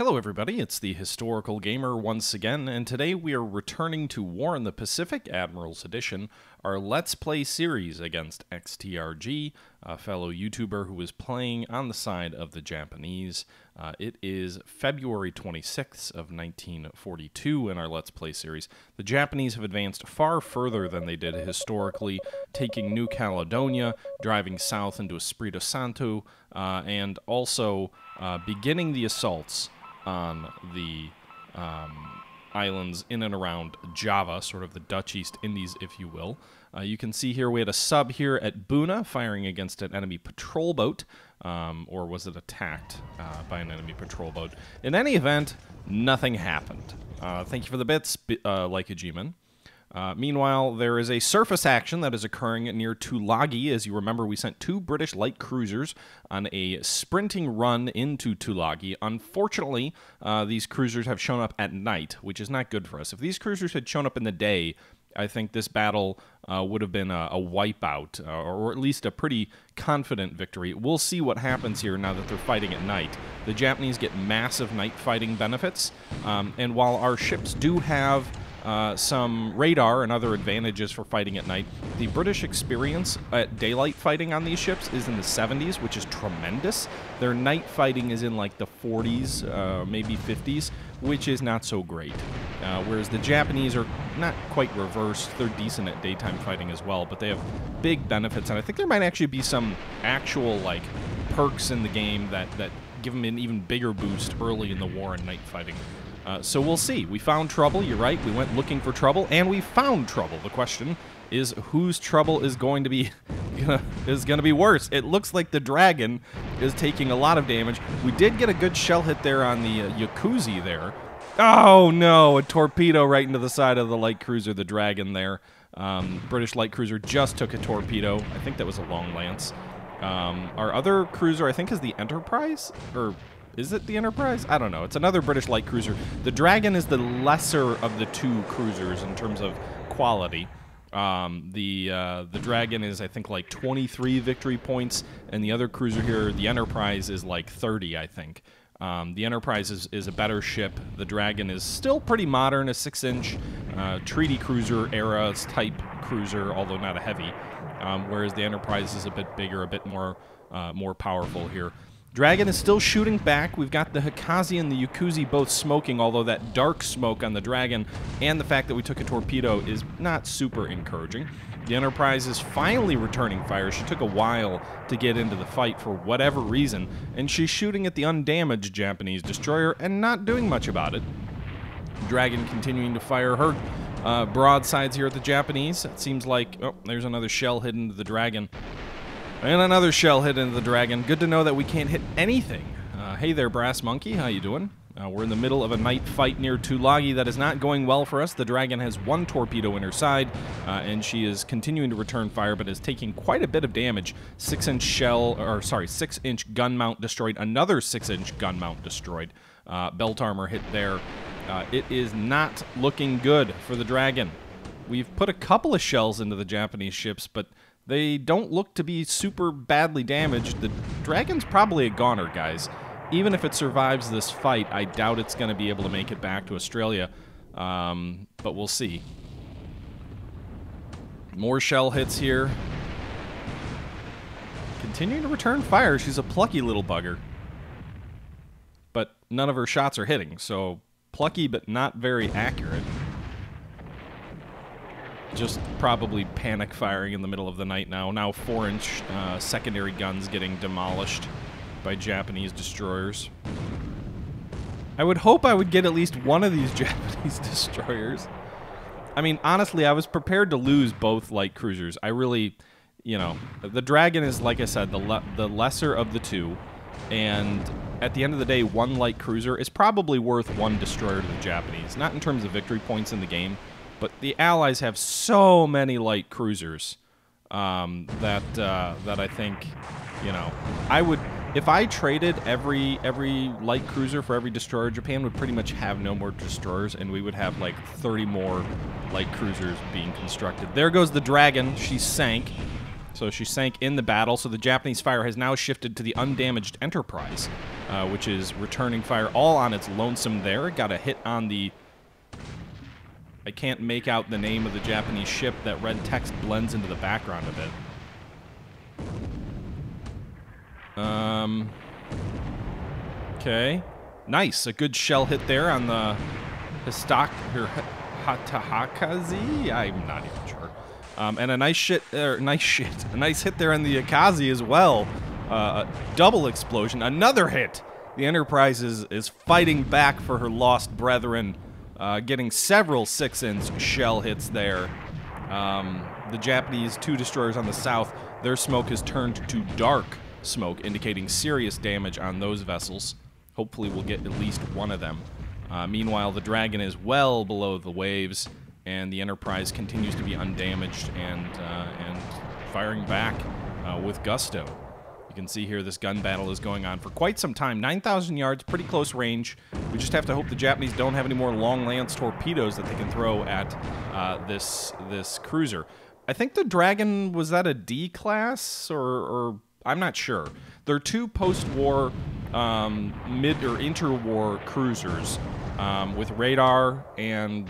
Hello, everybody. It's the Historical Gamer once again, and today we are returning to War in the Pacific Admirals Edition, our Let's Play series against XTRG, a fellow YouTuber who is playing on the side of the Japanese. Uh, it is February 26th of 1942 in our Let's Play series. The Japanese have advanced far further than they did historically, taking New Caledonia, driving south into Espiritu Santo, uh, and also uh, beginning the assaults on the um, islands in and around Java, sort of the Dutch East Indies, if you will. Uh, you can see here we had a sub here at Buna firing against an enemy patrol boat, um, or was it attacked uh, by an enemy patrol boat? In any event, nothing happened. Uh, thank you for the bits, uh, like a G-Man. Uh, meanwhile, there is a surface action that is occurring near Tulagi. As you remember, we sent two British light cruisers on a sprinting run into Tulagi. Unfortunately, uh, these cruisers have shown up at night, which is not good for us. If these cruisers had shown up in the day, I think this battle uh, would have been a, a wipeout, uh, or at least a pretty confident victory. We'll see what happens here now that they're fighting at night. The Japanese get massive night fighting benefits, um, and while our ships do have uh, some radar and other advantages for fighting at night. The British experience at daylight fighting on these ships is in the 70s, which is tremendous. Their night fighting is in like the 40s, uh, maybe 50s, which is not so great. Uh, whereas the Japanese are not quite reversed. They're decent at daytime fighting as well, but they have big benefits. And I think there might actually be some actual like perks in the game that, that give them an even bigger boost early in the war and night fighting. Uh, so we'll see. We found trouble. You're right. We went looking for trouble, and we found trouble. The question is, whose trouble is going to be is going to be worse? It looks like the dragon is taking a lot of damage. We did get a good shell hit there on the uh, there. Oh no! A torpedo right into the side of the light cruiser, the dragon there. Um, British light cruiser just took a torpedo. I think that was a long lance. Um, our other cruiser, I think, is the Enterprise, or is it the Enterprise? I don't know. It's another British light cruiser. The Dragon is the lesser of the two cruisers in terms of quality. Um, the uh, the Dragon is I think like 23 victory points, and the other cruiser here, the Enterprise, is like 30, I think. Um, the Enterprise is, is a better ship. The Dragon is still pretty modern, a six-inch uh, treaty cruiser era type cruiser, although not a heavy. Um, whereas the Enterprise is a bit bigger, a bit more uh, more powerful here. Dragon is still shooting back. We've got the Hikazi and the Yakuzi both smoking, although that dark smoke on the Dragon and the fact that we took a torpedo is not super encouraging. The Enterprise is finally returning fire. She took a while to get into the fight for whatever reason, and she's shooting at the undamaged Japanese destroyer and not doing much about it. Dragon continuing to fire her uh, broadsides here at the Japanese. It seems like, oh, there's another shell hidden to the Dragon. And another shell hit into the dragon. Good to know that we can't hit anything. Uh, hey there, Brass Monkey. How you doing? Uh, we're in the middle of a night fight near Tulagi that is not going well for us. The dragon has one torpedo in her side, uh, and she is continuing to return fire, but is taking quite a bit of damage. Six-inch shell, or sorry, six-inch gun mount destroyed. Another six-inch gun mount destroyed. Uh, belt armor hit there. Uh, it is not looking good for the dragon. We've put a couple of shells into the Japanese ships, but they don't look to be super badly damaged. The dragon's probably a goner, guys. Even if it survives this fight, I doubt it's going to be able to make it back to Australia. Um, but we'll see. More shell hits here. Continuing to return fire. She's a plucky little bugger. But none of her shots are hitting, so plucky but not very accurate just probably panic firing in the middle of the night now. Now four inch uh, secondary guns getting demolished by Japanese destroyers. I would hope I would get at least one of these Japanese destroyers. I mean, honestly, I was prepared to lose both light cruisers. I really, you know, the Dragon is, like I said, the, le the lesser of the two. And at the end of the day, one light cruiser is probably worth one destroyer to the Japanese. Not in terms of victory points in the game, but the Allies have so many light cruisers um, that uh, that I think, you know, I would if I traded every every light cruiser for every destroyer, Japan would pretty much have no more destroyers, and we would have like 30 more light cruisers being constructed. There goes the Dragon. She sank. So she sank in the battle. So the Japanese fire has now shifted to the undamaged Enterprise. uh, which is returning fire all on its lonesome there. Got a hit on the. I can't make out the name of the Japanese ship. That red text blends into the background of it. Um. Okay. Nice. A good shell hit there on the Histak or Hatahakazi. I'm not even sure. Um, and a nice shit, er, nice shit, a nice hit there on the Akazi as well. Uh, a double explosion, another hit. The Enterprise is, is fighting back for her lost brethren, uh, getting several six-inch shell hits there. Um, the Japanese two destroyers on the south, their smoke has turned to dark smoke, indicating serious damage on those vessels. Hopefully, we'll get at least one of them. Uh, meanwhile, the Dragon is well below the waves, and the Enterprise continues to be undamaged and uh, and firing back uh, with gusto. You can see here this gun battle is going on for quite some time. 9,000 yards, pretty close range. We just have to hope the Japanese don't have any more long lance torpedoes that they can throw at uh, this this cruiser. I think the Dragon was that a D class or, or I'm not sure. There are two post-war um, mid or interwar cruisers um, with radar and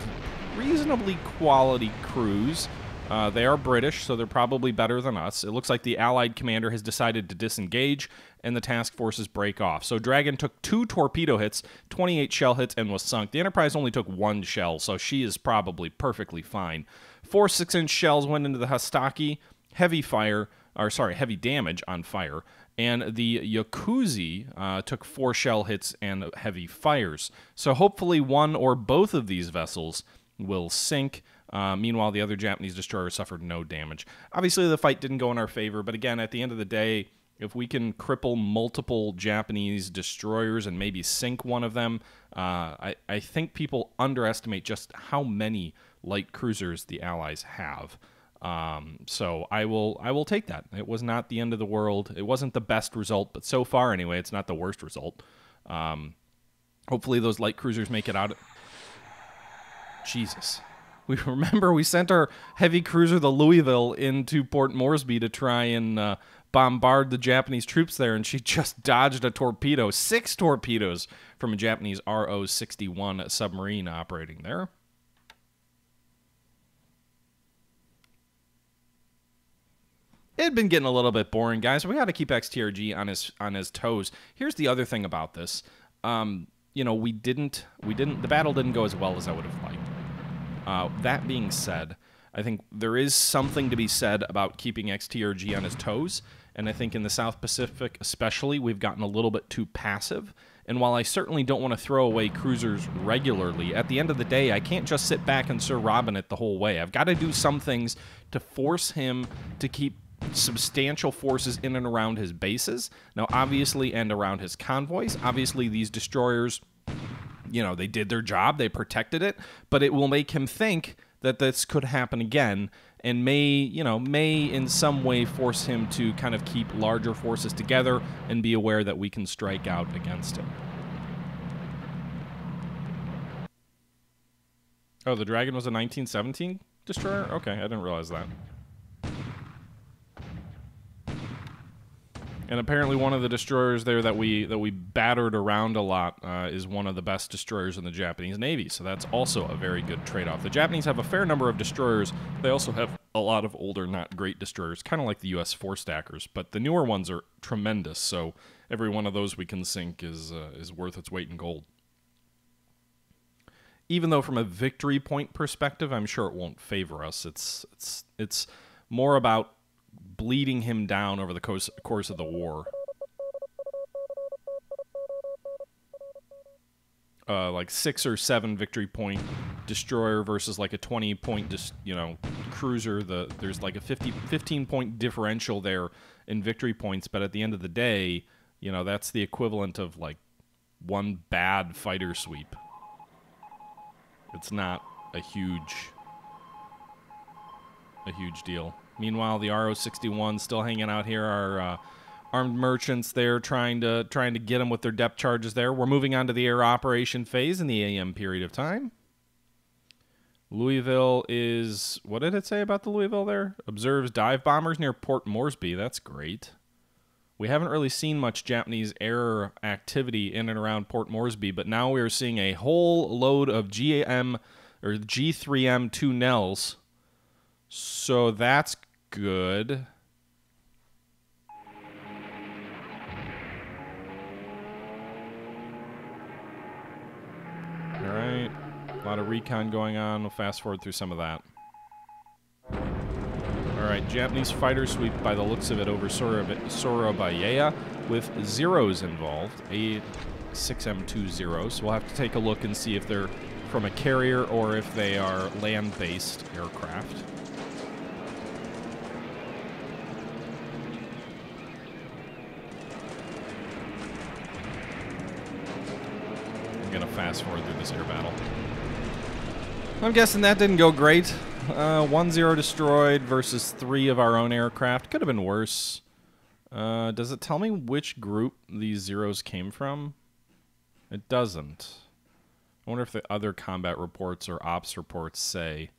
reasonably quality crews. Uh, they are British, so they're probably better than us. It looks like the Allied commander has decided to disengage, and the task forces break off. So Dragon took two torpedo hits, 28 shell hits, and was sunk. The Enterprise only took one shell, so she is probably perfectly fine. Four six-inch shells went into the Hastaki, heavy fire, or sorry, heavy damage on fire and the Yakuzi uh, took four shell hits and heavy fires. So hopefully one or both of these vessels will sink. Uh, meanwhile, the other Japanese destroyer suffered no damage. Obviously, the fight didn't go in our favor, but again, at the end of the day, if we can cripple multiple Japanese destroyers and maybe sink one of them, uh, I, I think people underestimate just how many light cruisers the Allies have. Um, so I will I will take that. It was not the end of the world. It wasn't the best result, but so far anyway, it's not the worst result. Um, hopefully those light cruisers make it out. Jesus. We remember we sent our heavy cruiser, the Louisville, into Port Moresby to try and uh, bombard the Japanese troops there, and she just dodged a torpedo, six torpedoes from a Japanese RO 61 submarine operating there. it had been getting a little bit boring, guys. We got to keep XTRG on his on his toes. Here's the other thing about this. Um, you know, we didn't we didn't the battle didn't go as well as I would have liked. Uh, that being said, I think there is something to be said about keeping XTRG on his toes, and I think in the South Pacific especially, we've gotten a little bit too passive. And while I certainly don't want to throw away cruisers regularly, at the end of the day, I can't just sit back and Sir Robin it the whole way. I've got to do some things to force him to keep substantial forces in and around his bases. Now, obviously, and around his convoys. Obviously, these destroyers, you know, they did their job, they protected it, but it will make him think that this could happen again and may, you know, may in some way force him to kind of keep larger forces together and be aware that we can strike out against him. Oh, the Dragon was a 1917 destroyer? Okay, I didn't realize that. And apparently, one of the destroyers there that we that we battered around a lot uh, is one of the best destroyers in the Japanese Navy. So that's also a very good trade-off. The Japanese have a fair number of destroyers. They also have a lot of older, not great destroyers, kind of like the U.S. four stackers. But the newer ones are tremendous. So every one of those we can sink is uh, is worth its weight in gold. Even though from a victory point perspective, I'm sure it won't favor us. It's it's it's more about bleeding him down over the course, of the war. Uh, like six or seven victory point destroyer versus like a 20 point you know cruiser. The there's like a 50 15 point differential there in victory points but at the end of the day you know that's the equivalent of like one bad fighter sweep. It's not a huge a huge deal Meanwhile, the RO61 still hanging out here. Our uh, armed merchants there trying to trying to get them with their depth charges. There, we're moving on to the air operation phase in the AM period of time. Louisville is what did it say about the Louisville there? Observes dive bombers near Port Moresby. That's great. We haven't really seen much Japanese air activity in and around Port Moresby, but now we are seeing a whole load of GM or G3M 2 Nels. So that's good. All right. A lot of recon going on. We'll fast forward through some of that. All right, Japanese fighter sweep by the looks of it over Surabaya with zeros involved, a 6M20. So we'll have to take a look and see if they're from a carrier or if they are land-based aircraft. Going to fast forward through this air battle. I'm guessing that didn't go great. Uh, 1-0 destroyed versus three of our own aircraft. Could have been worse. Uh, does it tell me which group these zeros came from? It doesn't. I wonder if the other combat reports or ops reports say.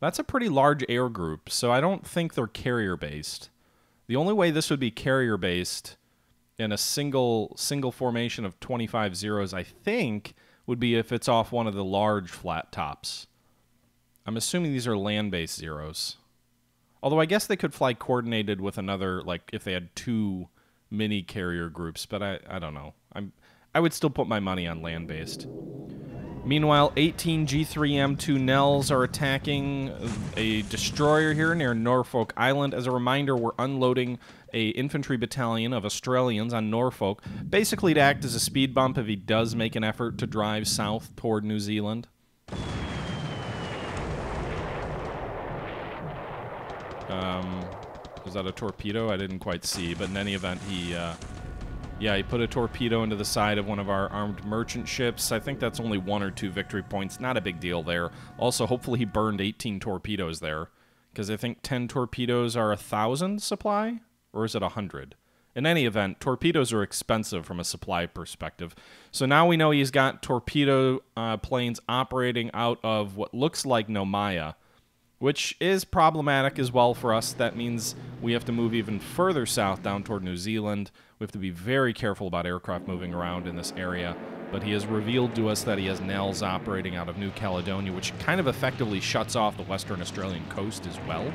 That's a pretty large air group, so I don't think they're carrier-based. The only way this would be carrier-based in a single single formation of 25 zeros, I think, would be if it's off one of the large flat tops. I'm assuming these are land-based zeros. Although I guess they could fly coordinated with another, like if they had two mini carrier groups, but I, I don't know. I'm I would still put my money on land-based. Meanwhile, 18 G3M2 Nels are attacking a destroyer here near Norfolk Island. As a reminder, we're unloading a infantry battalion of Australians on Norfolk, basically to act as a speed bump if he does make an effort to drive south toward New Zealand. Um, was that a torpedo? I didn't quite see, but in any event, he, uh, yeah, he put a torpedo into the side of one of our armed merchant ships. I think that's only one or two victory points. Not a big deal there. Also, hopefully he burned 18 torpedoes there, because I think 10 torpedoes are a thousand supply, or is it a hundred? In any event, torpedoes are expensive from a supply perspective. So now we know he's got torpedo uh, planes operating out of what looks like Noumea which is problematic as well for us. That means we have to move even further south down toward New Zealand. We have to be very careful about aircraft moving around in this area. But he has revealed to us that he has Nels operating out of New Caledonia, which kind of effectively shuts off the Western Australian coast as well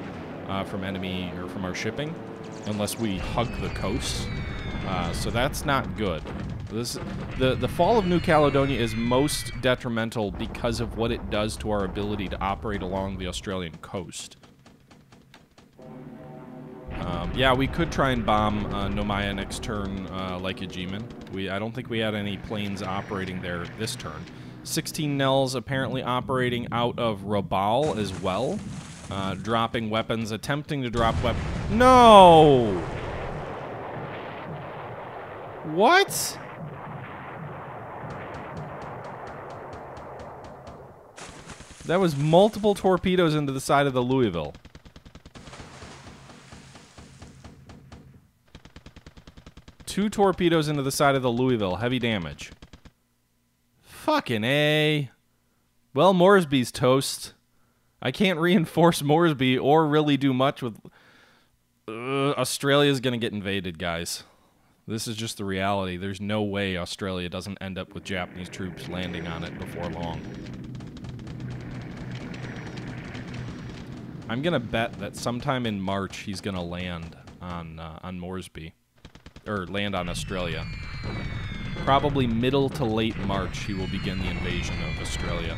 uh, from enemy or from our shipping, unless we hug the coast. Uh, so that's not good. This, the, the fall of New Caledonia is most detrimental because of what it does to our ability to operate along the Australian coast. Um, yeah, we could try and bomb uh, Noumea next turn uh, like a G-Man. We, I don't think we had any planes operating there this turn. 16 Nels apparently operating out of Rabaul as well. Uh, dropping weapons, attempting to drop weapons. No! What? That was multiple torpedoes into the side of the Louisville. Two torpedoes into the side of the Louisville. Heavy damage. Fucking A. Well, Moresby's toast. I can't reinforce Moresby or really do much with... Uh, Australia's going to get invaded, guys. This is just the reality. There's no way Australia doesn't end up with Japanese troops landing on it before long. I'm gonna bet that sometime in March he's gonna land on uh, on Moresby, or land on Australia. Probably middle to late March he will begin the invasion of Australia.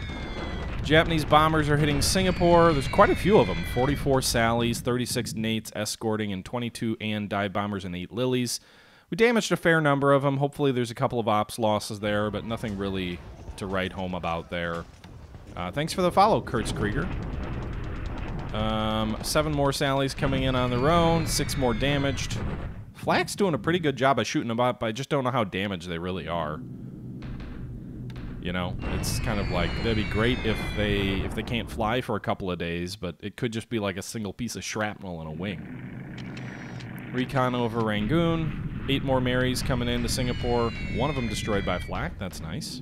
Japanese bombers are hitting Singapore. There's quite a few of them. 44 Sallies, 36 Nates escorting, and 22 and dive bombers and 8 Lilies. We damaged a fair number of them. Hopefully there's a couple of ops losses there, but nothing really to write home about there. Uh, thanks for the follow, Kurtz Krieger. Um, seven more Sallies coming in on their own. Six more damaged. Flak's doing a pretty good job of shooting them up, but I just don't know how damaged they really are. You know, it's kind of like that'd be great if they if they can't fly for a couple of days, but it could just be like a single piece of shrapnel in a wing. Recon over Rangoon. Eight more Marys coming into Singapore. One of them destroyed by flak. That's nice.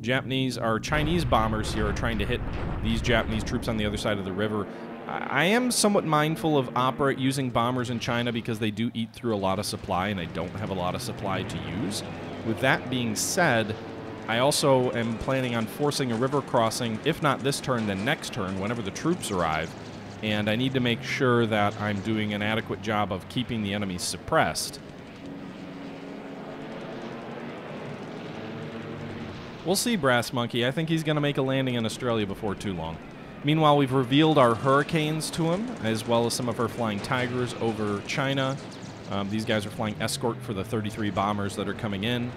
Japanese, our Chinese bombers here are trying to hit these Japanese troops on the other side of the river. I am somewhat mindful of opera using bombers in China because they do eat through a lot of supply and I don't have a lot of supply to use. With that being said, I also am planning on forcing a river crossing, if not this turn, then next turn, whenever the troops arrive. And I need to make sure that I'm doing an adequate job of keeping the enemies suppressed. We'll see, Brass Monkey. I think he's going to make a landing in Australia before too long. Meanwhile, we've revealed our Hurricanes to him, as well as some of our Flying Tigers over China. Um, these guys are flying escort for the 33 bombers that are coming in.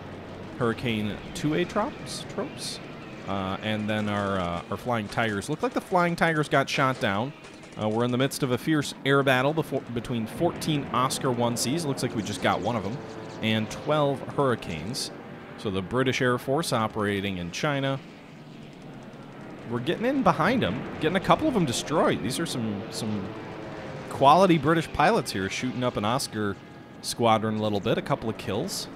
Hurricane 2A tropes, tropes. Uh, and then our, uh, our Flying Tigers. Look like the Flying Tigers got shot down. Uh, we're in the midst of a fierce air battle before, between 14 Oscar 1Cs. Looks like we just got one of them. And 12 Hurricanes. So the British Air Force operating in China. We're getting in behind them, getting a couple of them destroyed. These are some some quality British pilots here shooting up an Oscar squadron a little bit. A couple of kills.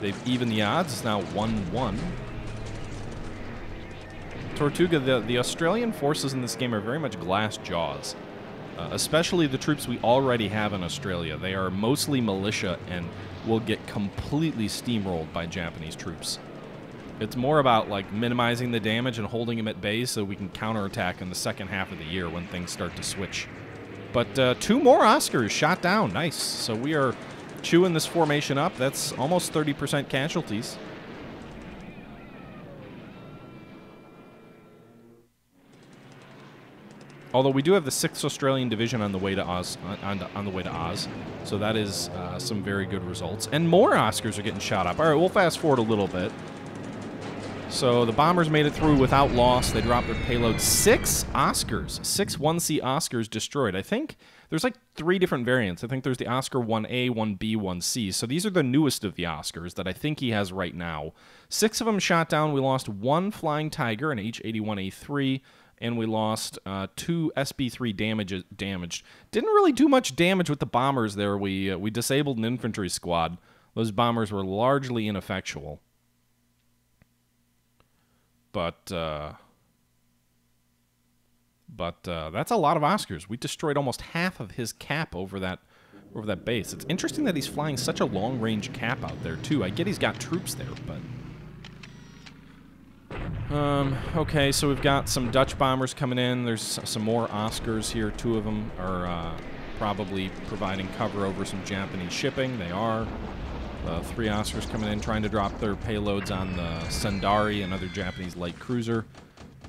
They've evened the odds. It's now 1-1. Tortuga, the, the Australian forces in this game are very much glass jaws. Uh, especially the troops we already have in Australia. They are mostly militia and will get completely steamrolled by Japanese troops. It's more about like minimizing the damage and holding them at bay so we can counterattack in the second half of the year when things start to switch. But uh, two more Oscars shot down. Nice. So we are chewing this formation up. That's almost 30% casualties. Although we do have the sixth Australian division on the way to Oz, on, on the way to Oz, so that is uh, some very good results. And more Oscars are getting shot up. All right, we'll fast forward a little bit. So the bombers made it through without loss. They dropped their payload. Six Oscars, six 1C Oscars destroyed. I think there's like three different variants. I think there's the Oscar 1A, 1B, 1C. So these are the newest of the Oscars that I think he has right now. Six of them shot down. We lost one Flying Tiger, an H-81A3, and we lost uh, two SB3 damages, damaged. Didn't really do much damage with the bombers there. We, uh, we disabled an infantry squad. Those bombers were largely ineffectual but uh, but uh, that's a lot of Oscars. We destroyed almost half of his cap over that over that base. It's interesting that he's flying such a long range cap out there too. I get he's got troops there, but um, okay. So we've got some Dutch bombers coming in. There's some more Oscars here. Two of them are uh, probably providing cover over some Japanese shipping. They are. Uh, three Oscars coming in, trying to drop their payloads on the Sendai, another Japanese light cruiser.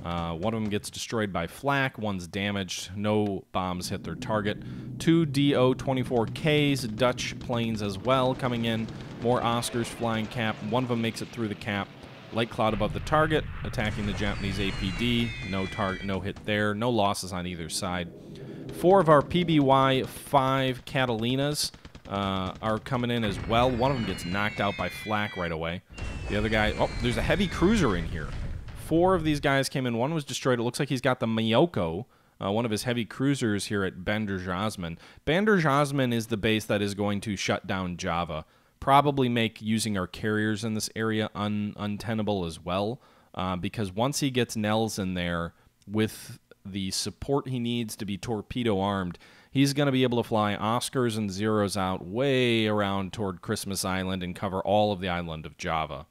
Uh, one of them gets destroyed by flak, one's damaged, no bombs hit their target. Two DO-24Ks, Dutch planes as well, coming in. More Oscars flying cap. One of them makes it through the cap. Light cloud above the target, attacking the Japanese APD. No target, no hit there. No losses on either side. Four of our PBY-5 Catalinas uh, are coming in as well. One of them gets knocked out by flak right away. The other guy, oh, there's a heavy cruiser in here. Four of these guys came in. One was destroyed. It looks like he's got the Myoko, uh, one of his heavy cruisers here at Bandjermasin. Bender Jasman is the base that is going to shut down Java. Probably make using our carriers in this area un- untenable as well, uh, because once he gets Nels in there with the support he needs to be torpedo armed, he's going to be able to fly Oscars and Zeros out way around toward Christmas Island and cover all of the island of Java.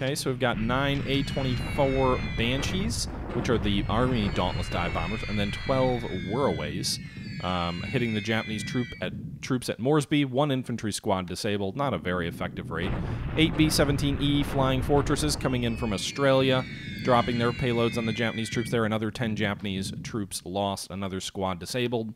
Okay, so we've got nine A-24 Banshees, which are the Army Dauntless dive bombers, and then 12 Wirraways um, hitting the Japanese troop at troops at Moresby. One infantry squad disabled, not a very effective rate. Eight B-17E flying fortresses coming in from Australia, dropping their payloads on the Japanese troops there. Another 10 Japanese troops lost, another squad disabled.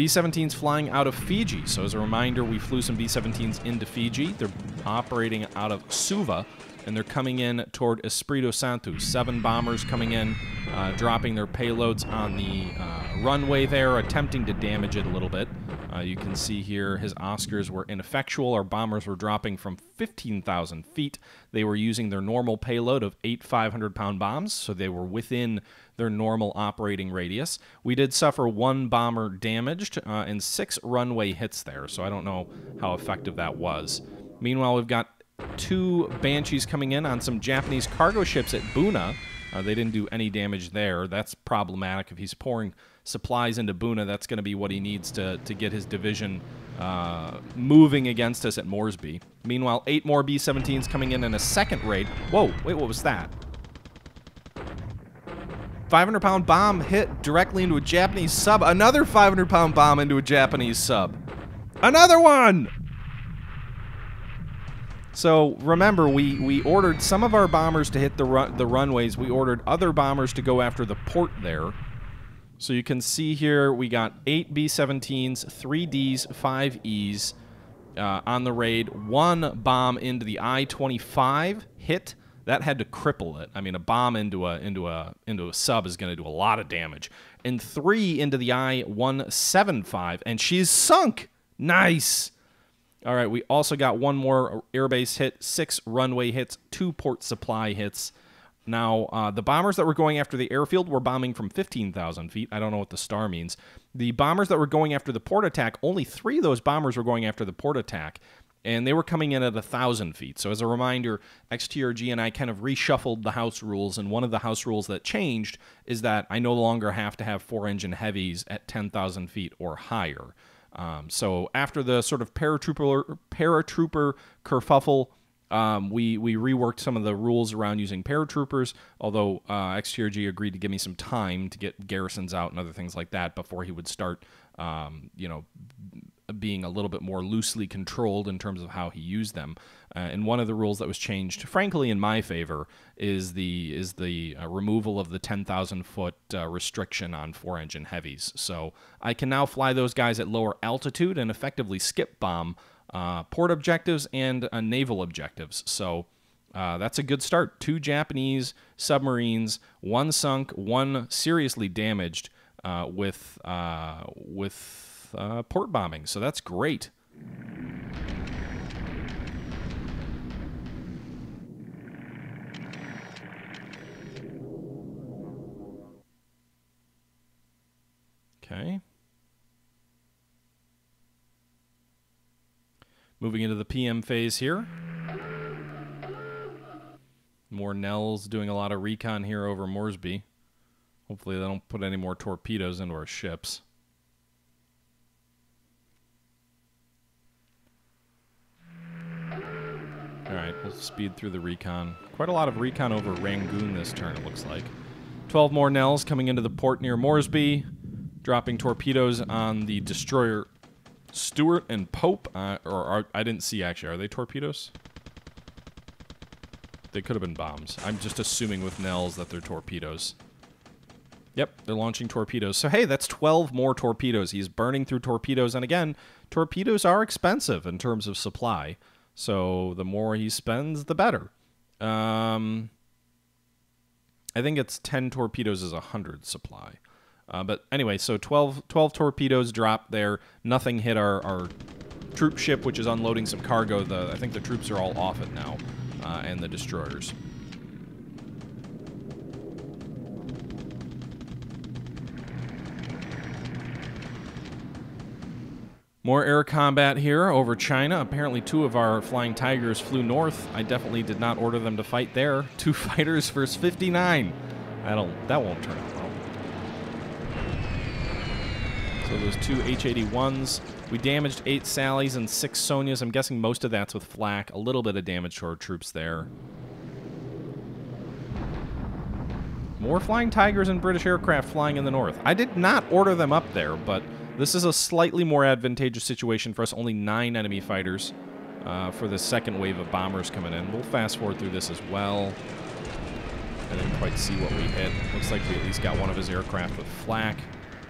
B-17s flying out of Fiji. So as a reminder, we flew some B-17s into Fiji. They're operating out of Suva, and they're coming in toward Espiritu Santo. Seven bombers coming in, uh, dropping their payloads on the uh, runway there, attempting to damage it a little bit. Uh, you can see here his Oscars were ineffectual. Our bombers were dropping from 15,000 feet. They were using their normal payload of eight 500 pound bombs, so they were within their normal operating radius. We did suffer one bomber damaged uh, and six runway hits there, so I don't know how effective that was. Meanwhile, we've got two Banshees coming in on some Japanese cargo ships at Buna. Uh, they didn't do any damage there. That's problematic. If he's pouring supplies into Buna, that's going to be what he needs to, to get his division uh, moving against us at Moresby. Meanwhile, eight more B 17s coming in in a second raid. Whoa, wait, what was that? 500 pound bomb hit directly into a Japanese sub. Another 500 pound bomb into a Japanese sub. Another one! So remember, we, we ordered some of our bombers to hit the, run, the runways. We ordered other bombers to go after the port there. So you can see here we got 8 B-17s, 3 Ds, 5 Es uh, on the raid. One bomb into the I-25 hit. That had to cripple it. I mean, a bomb into a into a into a sub is going to do a lot of damage. And three into the I-175, and she's sunk. Nice. All right, we also got one more airbase hit, six runway hits, two port supply hits. Now, uh, the bombers that were going after the airfield were bombing from 15,000 feet. I don't know what the star means. The bombers that were going after the port attack, only three of those bombers were going after the port attack, and they were coming in at 1,000 feet. So, as a reminder, XTRG and I kind of reshuffled the house rules, and one of the house rules that changed is that I no longer have to have four engine heavies at 10,000 feet or higher. Um, so after the sort of paratrooper paratrooper kerfuffle, um, we we reworked some of the rules around using paratroopers. Although uh, XTRG agreed to give me some time to get garrisons out and other things like that before he would start, um, you know, being a little bit more loosely controlled in terms of how he used them. Uh, and one of the rules that was changed, frankly, in my favor, is the is the uh, removal of the 10,000 foot uh, restriction on four engine heavies. So I can now fly those guys at lower altitude and effectively skip bomb uh, port objectives and uh, naval objectives. So. Uh, that's a good start. Two Japanese submarines, one sunk, one seriously damaged with with uh, port bombing. So that's great. Okay. Moving into the PM phase here. More Nels doing a lot of recon here over Moresby. Hopefully they don't put any more torpedoes into our ships. Alright, we'll speed through the recon. Quite a lot of recon over Rangoon this turn, it looks like. 12 more Nels coming into the port near Moresby, dropping torpedoes on the destroyer Stewart and Pope. Uh, or are, I didn't see, actually. Are they torpedoes? They could have been bombs. I'm just assuming with Nels that they're torpedoes. Yep, they're launching torpedoes. So, hey, that's 12 more torpedoes. He's burning through torpedoes. And again, torpedoes are expensive in terms of supply. So the more he spends, the better. Um, I think it's 10 torpedoes is a 100 supply. Uh, but anyway, so 12, 12 torpedoes dropped there. Nothing hit our, our troop ship, which is unloading some cargo. The I think the troops are all off it now, uh, and the destroyers. More air combat here over China. Apparently, two of our flying tigers flew north. I definitely did not order them to fight there. Two fighters versus 59. I don't. That won't turn out well. So those two H-81s. We damaged eight Sallies and six Sonias. I'm guessing most of that's with flak. A little bit of damage to our troops there. More flying tigers and British aircraft flying in the north. I did not order them up there, but this is a slightly more advantageous situation for us. Only nine enemy fighters uh, for the second wave of bombers coming in. We'll fast forward through this as well. I didn't quite see what we hit. Looks like we at least got one of his aircraft with flak.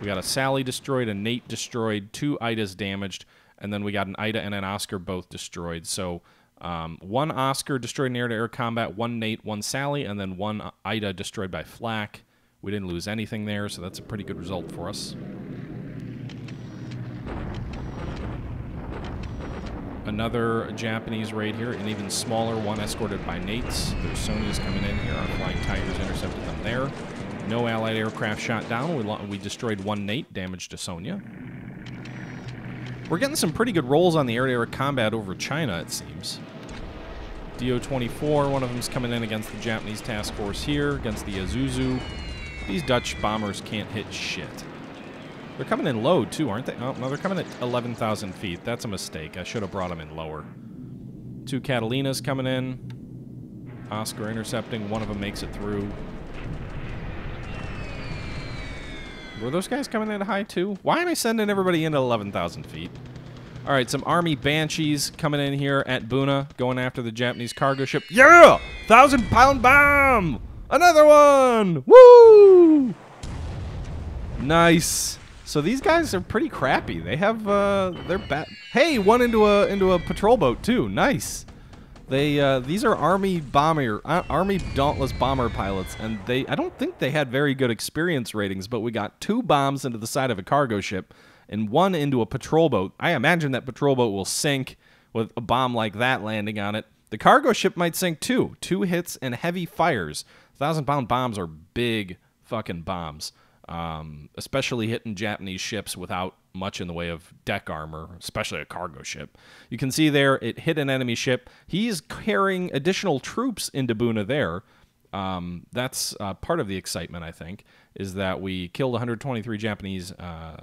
We got a Sally destroyed, a Nate destroyed, two Idas damaged, and then we got an Ida and an Oscar both destroyed. So um, one Oscar destroyed in air-to-air combat, one Nate, one Sally, and then one Ida destroyed by flak. We didn't lose anything there, so that's a pretty good result for us. another Japanese raid here, an even smaller one escorted by Nates. There's Sonia's coming in here. Our Flying Tigers intercepted them there. No Allied aircraft shot down. We, we destroyed one Nate, damage to Sonia. We're getting some pretty good rolls on the air-to-air combat over China, it seems. DO-24, one of them's coming in against the Japanese task force here, against the Isuzu. These Dutch bombers can't hit shit. They're coming in low, too, aren't they? Oh, no, they're coming at 11,000 feet. That's a mistake. I should have brought them in lower. Two Catalinas coming in. Oscar intercepting. One of them makes it through. Were those guys coming in high, too? Why am I sending everybody in at 11,000 feet? All right, some Army Banshees coming in here at Buna, going after the Japanese cargo ship. Yeah! Thousand pound bomb! Another one! Woo! Nice. So these guys are pretty crappy. They have uh they're bad. Hey, one into a into a patrol boat too. Nice. They uh, these are army bomber uh, army dauntless bomber pilots and they I don't think they had very good experience ratings, but we got two bombs into the side of a cargo ship and one into a patrol boat. I imagine that patrol boat will sink with a bomb like that landing on it. The cargo ship might sink too. Two hits and heavy fires. Thousand pound bombs are big fucking bombs, um, especially hitting Japanese ships without much in the way of deck armor, especially a cargo ship. You can see there it hit an enemy ship. He's carrying additional troops into Buna there. Um, that's uh, part of the excitement, I think, is that we killed 123 Japanese uh,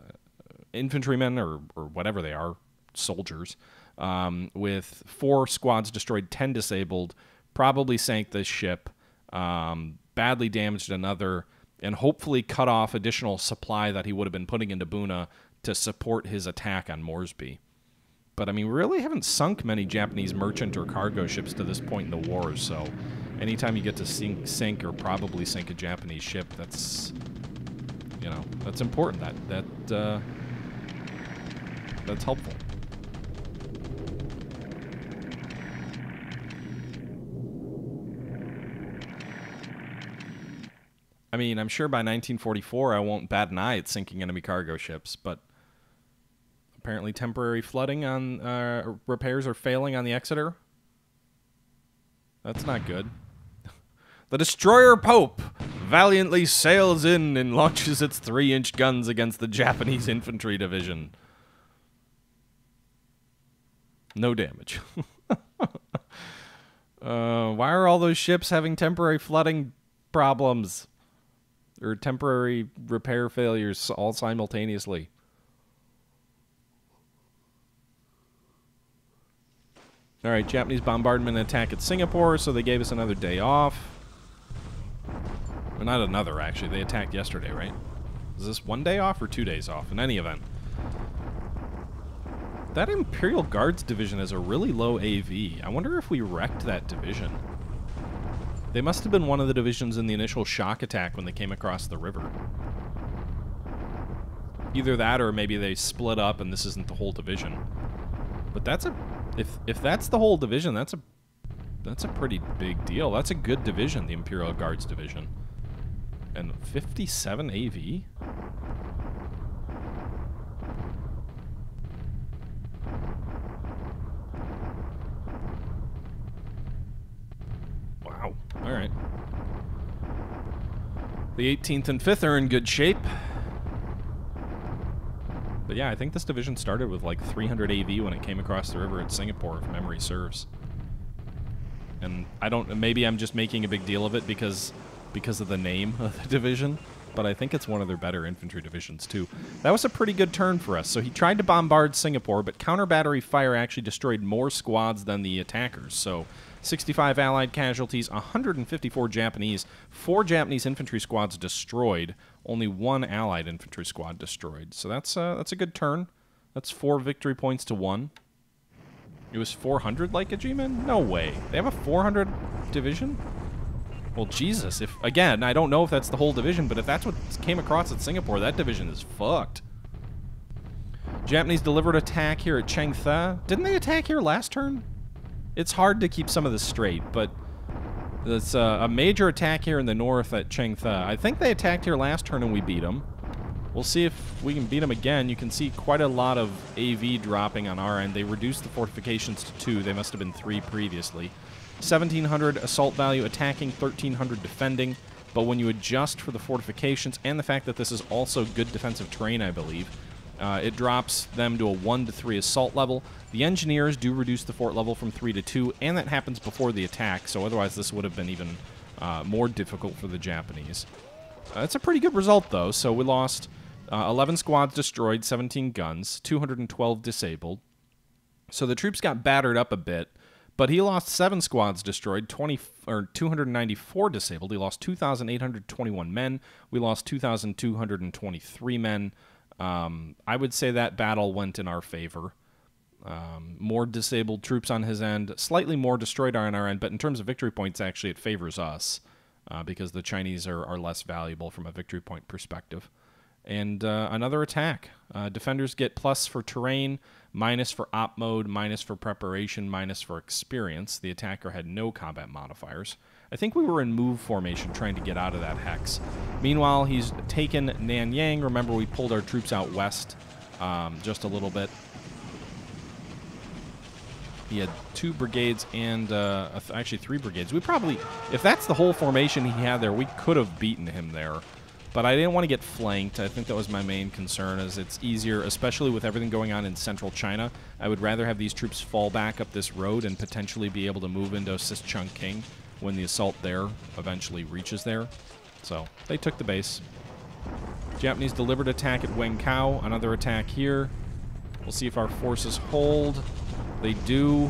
infantrymen or, or whatever they are, soldiers, um, with four squads destroyed, 10 disabled, probably sank this ship, um, badly damaged another, and hopefully cut off additional supply that he would have been putting into Buna to support his attack on Moresby. But I mean, we really haven't sunk many Japanese merchant or cargo ships to this point in the war, so anytime you get to sink, sink or probably sink a Japanese ship, that's you know that's important. That that uh, that's helpful. I mean, I'm sure by 1944 I won't bat an eye at sinking enemy cargo ships, but apparently temporary flooding on uh, repairs are failing on the Exeter. That's not good. the destroyer Pope valiantly sails in and launches its three-inch guns against the Japanese infantry division. No damage. uh, why are all those ships having temporary flooding problems? Or temporary repair failures all simultaneously? All right, Japanese bombardment attack at Singapore, so they gave us another day off. Well, not another, actually. They attacked yesterday, right? Is this one day off or two days off? In any event. That Imperial Guards division has a really low AV. I wonder if we wrecked that division. They must have been one of the divisions in the initial shock attack when they came across the river. Either that or maybe they split up and this isn't the whole division. But that's a if if that's the whole division, that's a that's a pretty big deal. That's a good division, the Imperial Guards division. And 57 AV? All right. The 18th and 5th are in good shape. But yeah, I think this division started with like 300 AV when it came across the river at Singapore, if memory serves. And I don't, maybe I'm just making a big deal of it because because of the name of the division, but I think it's one of their better infantry divisions too. That was a pretty good turn for us. So he tried to bombard Singapore, but counter battery fire actually destroyed more squads than the attackers. So 65 Allied casualties, 154 Japanese, four Japanese infantry squads destroyed, only one Allied infantry squad destroyed. So that's uh, that's a good turn. That's four victory points to one. It was 400 like a G-Man? No way. They have a 400 division? Well, Jesus. If Again, I don't know if that's the whole division, but if that's what came across at Singapore, that division is fucked. Japanese delivered attack here at Changsha. Didn't they attack here last turn? It's hard to keep some of this straight, but it's uh, a major attack here in the north at Changsha. I think they attacked here last turn and we beat them. We'll see if we can beat them again. You can see quite a lot of AV dropping on our end. They reduced the fortifications to two. They must have been three previously. 1700 assault value attacking, 1300 defending. But when you adjust for the fortifications and the fact that this is also good defensive terrain, I believe, Uh, it drops them to a 1 to 3 assault level. The engineers do reduce the fort level from 3 to 2, and that happens before the attack, so otherwise this would have been even uh, more difficult for the Japanese. Uh, it's a pretty good result, though. So we lost uh, 11 squads destroyed, 17 guns, 212 disabled. So the troops got battered up a bit, but he lost seven squads destroyed, 20 or 294 disabled. He lost 2,821 men. We lost 2,223 men. Um, I would say that battle went in our favor. Um, more disabled troops on his end, slightly more destroyed on our end, but in terms of victory points, actually, it favors us uh, because the Chinese are, are less valuable from a victory point perspective. And uh, another attack. Uh, defenders get plus for terrain, minus for op mode, minus for preparation, minus for experience. The attacker had no combat modifiers. I think we were in move formation trying to get out of that hex. Meanwhile, he's taken Nanyang. Remember, we pulled our troops out west um, just a little bit. He had two brigades and uh, actually three brigades. We probably, if that's the whole formation he had there, we could have beaten him there. But I didn't want to get flanked. I think that was my main concern, as it's easier, especially with everything going on in central China. I would rather have these troops fall back up this road and potentially be able to move into Sichuan-King when the assault there eventually reaches there. So they took the base. Japanese delivered attack at Wenkao. Another attack here. We'll see if our forces hold. They do.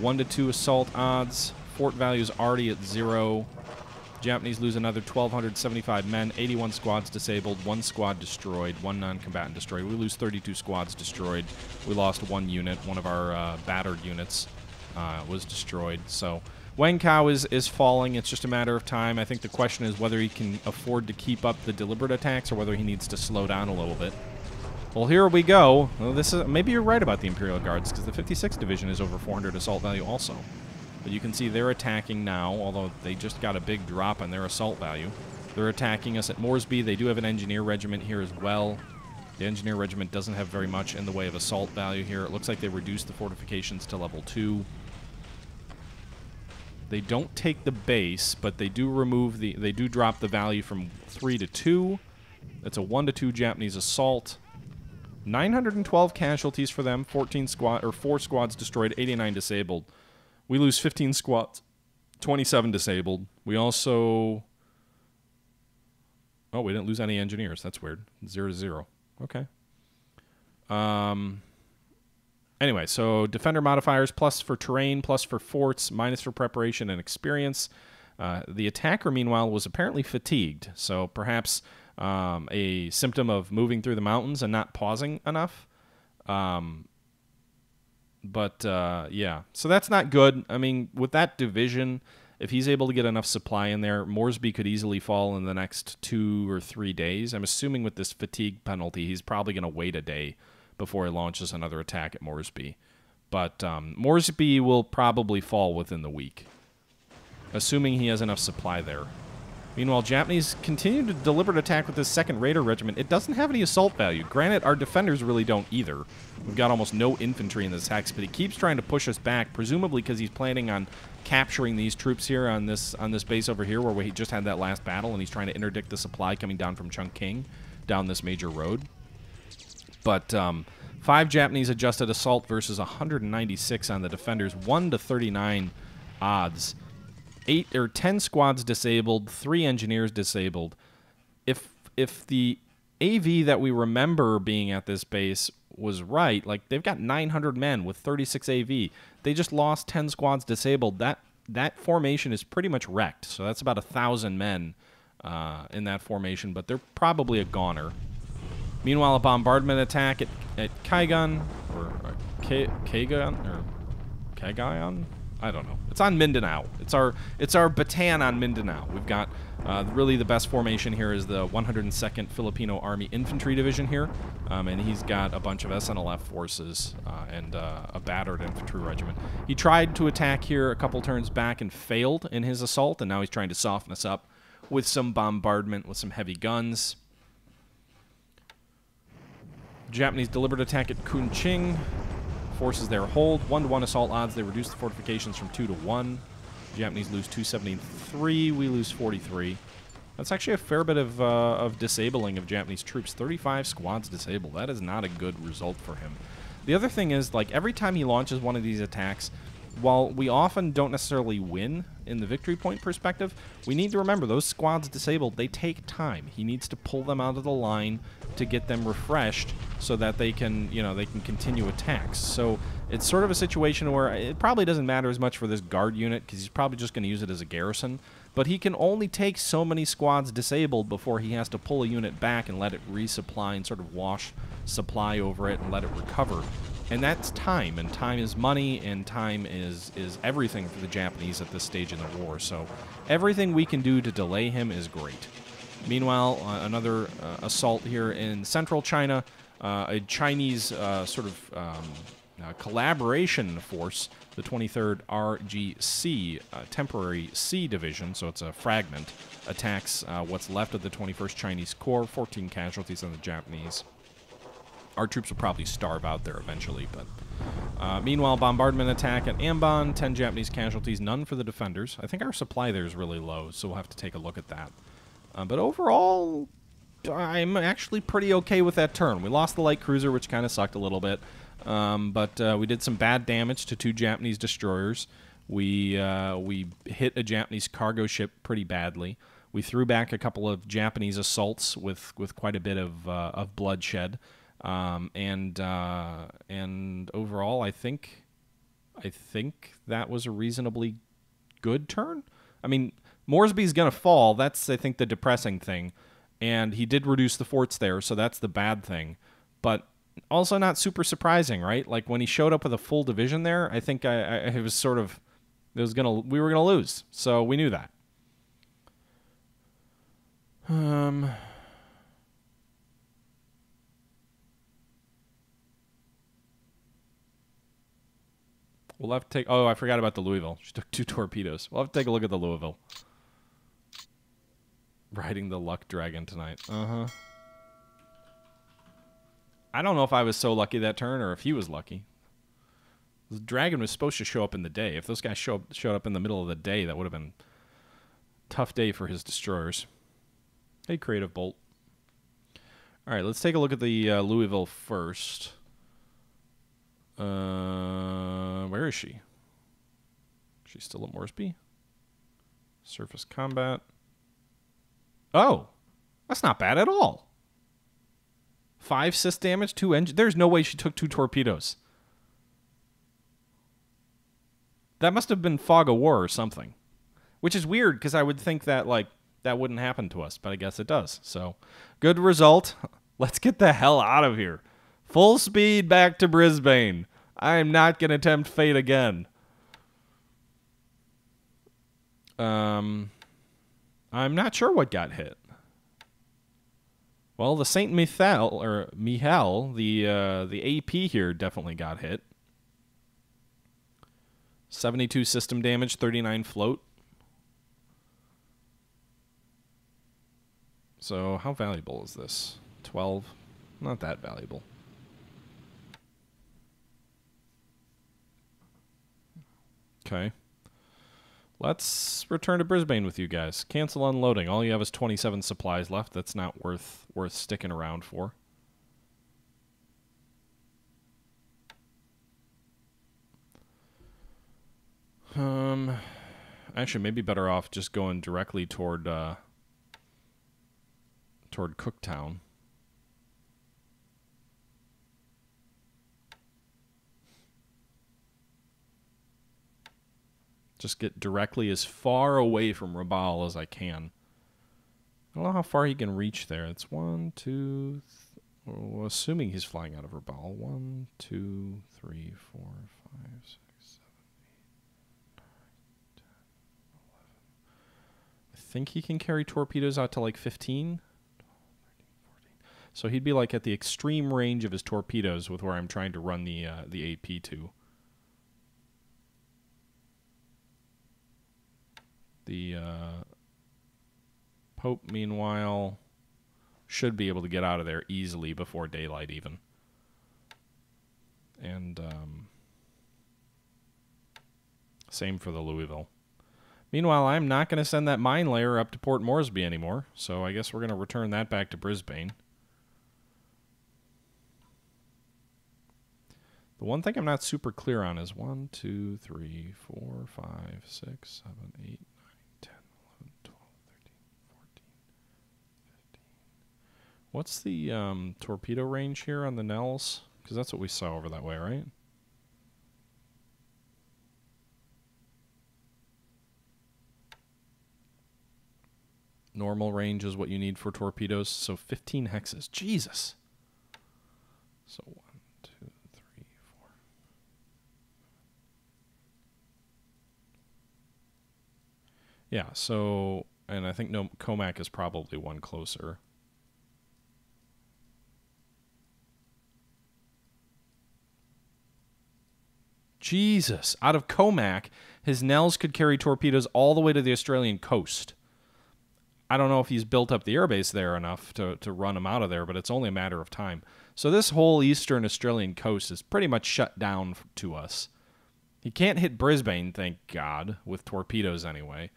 One to two assault odds. Fort value is already at zero. Japanese lose another 1,275 men, 81 squads disabled, one squad destroyed, one non-combatant destroyed. We lose 32 squads destroyed. We lost one unit. One of our uh, battered units uh, was destroyed. So Wang Kao is, is falling. It's just a matter of time. I think the question is whether he can afford to keep up the deliberate attacks or whether he needs to slow down a little bit. Well, here we go. Well, this is maybe you're right about the Imperial Guards because the 56th Division is over 400 assault value also. But you can see they're attacking now, although they just got a big drop on their assault value. They're attacking us at Moresby. They do have an engineer regiment here as well. The engineer regiment doesn't have very much in the way of assault value here. It looks like they reduced the fortifications to level 2. They don't take the base, but they do remove the they do drop the value from 3 to 2. It's a 1 to 2 Japanese assault. 912 casualties for them, 14 squad or 4 squads destroyed, 89 disabled. We lose 15 squads, 27 disabled. We also Oh, we didn't lose any engineers. That's weird. 0 to 0. Okay. Um Anyway, so defender modifiers plus for terrain, plus for forts, minus for preparation and experience. Uh, the attacker, meanwhile, was apparently fatigued, so perhaps um, a symptom of moving through the mountains and not pausing enough. Um, but uh, yeah, so that's not good. I mean, with that division, if he's able to get enough supply in there, Moresby could easily fall in the next two or three days. I'm assuming with this fatigue penalty, he's probably going to wait a day before he launches another attack at Moresby. But um, Moresby will probably fall within the week, assuming he has enough supply there. Meanwhile, Japanese continue to deliberate attack with this second Raider regiment. It doesn't have any assault value. Granted, our defenders really don't either. We've got almost no infantry in this hex, but he keeps trying to push us back, presumably because he's planning on capturing these troops here on this on this base over here where we just had that last battle, and he's trying to interdict the supply coming down from Chungking down this major road. But um, five Japanese adjusted assault versus 196 on the defenders, 1 to 39 odds eight or ten squads disabled, three engineers disabled. If if the AV that we remember being at this base was right, like they've got 900 men with 36 AV, they just lost 10 squads disabled. That that formation is pretty much wrecked. So that's about a thousand men uh, in that formation, but they're probably a goner. Meanwhile, a bombardment attack at, at Kaigan or, or Kaigan or Kaigan, I don't know. It's on Mindanao. It's our it's our Bataan on Mindanao. We've got uh, really the best formation here is the 102nd Filipino Army Infantry Division here, um, and he's got a bunch of SNLF forces uh, and uh, a battered infantry regiment. He tried to attack here a couple turns back and failed in his assault, and now he's trying to soften us up with some bombardment with some heavy guns. Japanese deliberate attack at Kunching. Forces there hold. 1 to 1 assault odds. They reduce the fortifications from 2 to 1. Japanese lose 273. We lose 43. That's actually a fair bit of, uh, of disabling of Japanese troops. 35 squads disabled. That is not a good result for him. The other thing is, like, every time he launches one of these attacks, while we often don't necessarily win in the victory point perspective, we need to remember those squads disabled, they take time. He needs to pull them out of the line to get them refreshed so that they can, you know, they can continue attacks. So it's sort of a situation where it probably doesn't matter as much for this guard unit because he's probably just going to use it as a garrison. But he can only take so many squads disabled before he has to pull a unit back and let it resupply and sort of wash supply over it and let it recover and that's time and time is money and time is is everything for the japanese at this stage in the war. So everything we can do to delay him is great. Meanwhile uh, another uh, assault here in central china uh, a chinese uh, sort of um, uh, collaboration force the 23rd rgc uh, temporary c division. So it's a fragment attacks what's left of the 21st chinese corps 14 casualties on the japanese our troops will probably starve out there eventually. But uh, meanwhile, bombardment attack at Ambon, 10 Japanese casualties, none for the defenders. I think our supply there is really low, so we'll have to take a look at that. Uh, but overall, I'm actually pretty okay with that turn. We lost the light cruiser, which kind of sucked a little bit. Um, but uh, we did some bad damage to two Japanese destroyers. We uh, we hit a Japanese cargo ship pretty badly. We threw back a couple of Japanese assaults with, with quite a bit of, uh, of bloodshed. Um, and uh, and overall, I think I think that was a reasonably good turn. I mean, Moresby's gonna fall. That's I think the depressing thing, and he did reduce the forts there, so that's the bad thing. But also not super surprising, right? Like when he showed up with a full division there, I think I, I it was sort of it was gonna we were gonna lose, so we knew that. Um. We'll have to take. Oh, I forgot about the Louisville. She took two torpedoes. We'll have to take a look at the Louisville. Riding the Luck Dragon tonight. Uh huh. I don't know if I was so lucky that turn or if he was lucky. The dragon was supposed to show up in the day. If those guys show up, showed up in the middle of the day, that would have been tough day for his destroyers. Hey, Creative Bolt. All right, let's take a look at the uh, Louisville first. Uh, where is she? She's still at Moresby. Surface combat. Oh, that's not bad at all. Five sys damage, two engine. There's no way she took two torpedoes. That must have been fog of war or something, which is weird because I would think that like that wouldn't happen to us, but I guess it does. So, good result. Let's get the hell out of here. Full speed back to Brisbane. I am not going to tempt fate again. Um, I'm not sure what got hit. Well, the Saint Michel or Michel, the uh, the AP here definitely got hit. 72 system damage, 39 float. So, how valuable is this? 12. Not that valuable. Okay. Let's return to Brisbane with you guys. Cancel unloading. All you have is 27 supplies left. That's not worth worth sticking around for. Um, actually, maybe better off just going directly toward uh, toward Cooktown. Just get directly as far away from Rabaul as I can. I don't know how far he can reach there. It's one, two, assuming he's flying out of Rabaul. One, two, three, four, five, six, seven, eight, nine, ten, eleven. I think he can carry torpedoes out to like 15. So he'd be like at the extreme range of his torpedoes with where I'm trying to run the uh, the AP to. The uh, Pope, meanwhile, should be able to get out of there easily before daylight, even. And um, same for the Louisville. Meanwhile, I'm not going to send that mine layer up to Port Moresby anymore, so I guess we're going to return that back to Brisbane. The one thing I'm not super clear on is 1, 2, 3, 4, 5, 6, 7, 8, 9, 10, 11, 12, 13, 14, 15. What's the um, torpedo range here on the Nells? Because that's what we saw over that way, right? Normal range is what you need for torpedoes. So 15 hexes. Jesus. So one, two, three, four. Yeah, so, and I think no, Koumac is probably one closer. Jesus. Out of Koumac, his Nells could carry torpedoes all the way to the Australian coast. I don't know if he's built up the airbase there enough to, to run him out of there, but it's only a matter of time. So this whole eastern Australian coast is pretty much shut down to us. He can't hit Brisbane, thank God, with torpedoes anyway.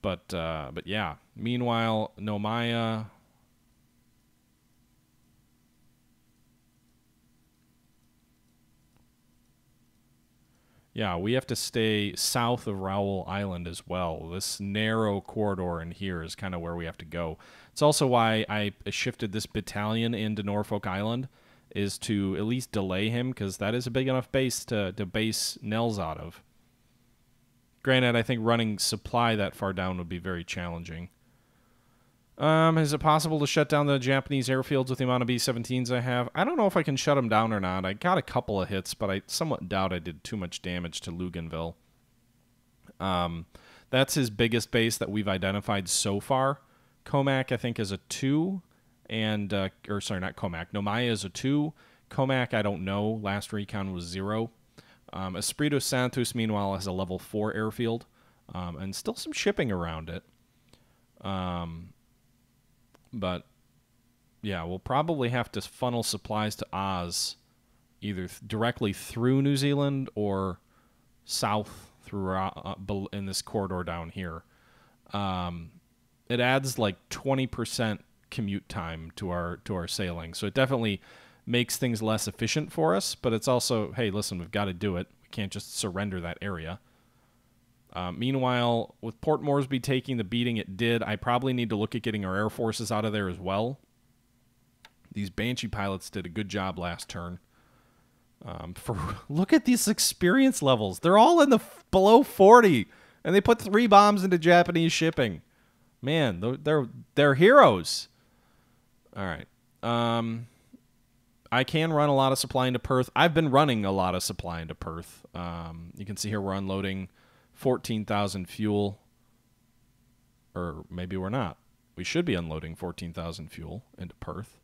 But uh, but yeah. Meanwhile, Noumea Yeah, we have to stay south of Raoul Island as well. This narrow corridor in here is kind of where we have to go. It's also why I shifted this battalion into Norfolk Island, is to at least delay him, because that is a big enough base to, to base Nells out of. Granted, I think running supply that far down would be very challenging. Um, is it possible to shut down the Japanese airfields with the amount of B-17s I have? I don't know if I can shut them down or not. I got a couple of hits, but I somewhat doubt I did too much damage to Luganville. Um, that's his biggest base that we've identified so far. Koumac, I think, is a 2, and, uh, or sorry, not Koumac. Noumea is a 2. Koumac, I don't know. Last recon was 0. Um, Espiritu Santos, meanwhile, has a level 4 airfield, um, and still some shipping around it. Um, but yeah, we'll probably have to funnel supplies to Oz either th- directly through New Zealand or south through uh, in this corridor down here. Um, it adds like 20% commute time to our to our sailing. So it definitely makes things less efficient for us, but it's also, hey, listen, we've got to do it. We can't just surrender that area. Uh, meanwhile, with Port Moresby taking the beating it did, I probably need to look at getting our air forces out of there as well. These Banshee pilots did a good job last turn. Um, for look at these experience levels; they're all in the below forty, and they put three bombs into Japanese shipping. Man, they're they're, they're heroes. All right. Um, I can run a lot of supply into Perth. I've been running a lot of supply into Perth. Um, you can see here we're unloading 14,000 fuel, or maybe we're not. We should be unloading 14,000 fuel into Perth.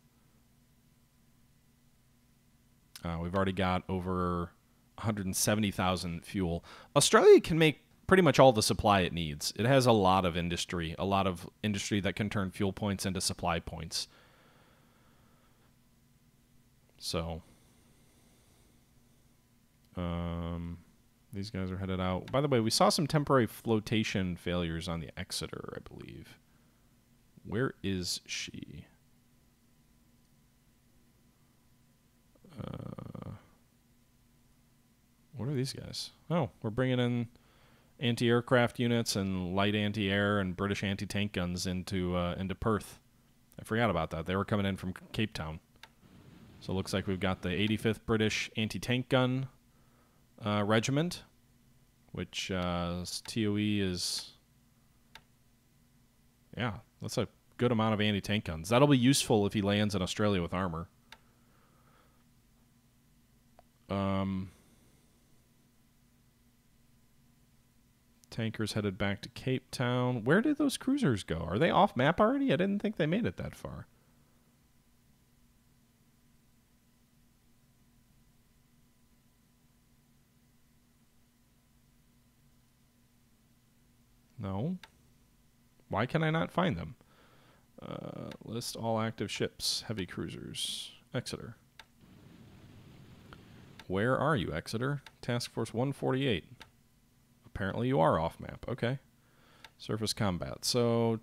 Uh, we've already got over 170,000 fuel. Australia can make pretty much all the supply it needs. It has a lot of industry, a lot of industry that can turn fuel points into supply points. So, um, these guys are headed out. By the way, we saw some temporary flotation failures on the Exeter, I believe. Where is she? Uh, what are these guys? Oh, we're bringing in anti-aircraft units and light anti-air and British anti-tank guns into uh, into Perth. I forgot about that. They were coming in from Cape Town. So it looks like we've got the 85th British anti-tank gun uh, regiment, which uh, TOE is, yeah, that's a good amount of anti-tank guns. That'll be useful if he lands in Australia with armor. Um, tankers headed back to Cape Town. Where did those cruisers go? Are they off map already? I didn't think they made it that far. No. Why can I not find them? Uh, list all active ships, heavy cruisers, Exeter. Where are you, Exeter? Task Force 148. Apparently you are off map. Okay. Surface combat. So,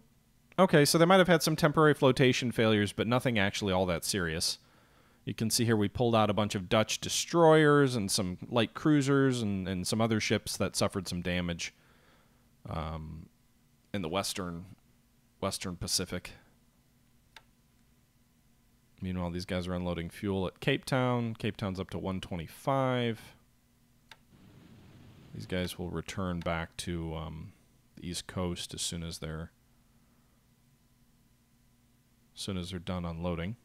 okay, so they might have had some temporary flotation failures, but nothing actually all that serious. You can see here we pulled out a bunch of Dutch destroyers and some light cruisers and, and some other ships that suffered some damage um, in the western western Pacific. Meanwhile, these guys are unloading fuel at Cape Town. Cape Town's up to 125. These guys will return back to um, the East Coast as soon as they're as soon as they're done unloading.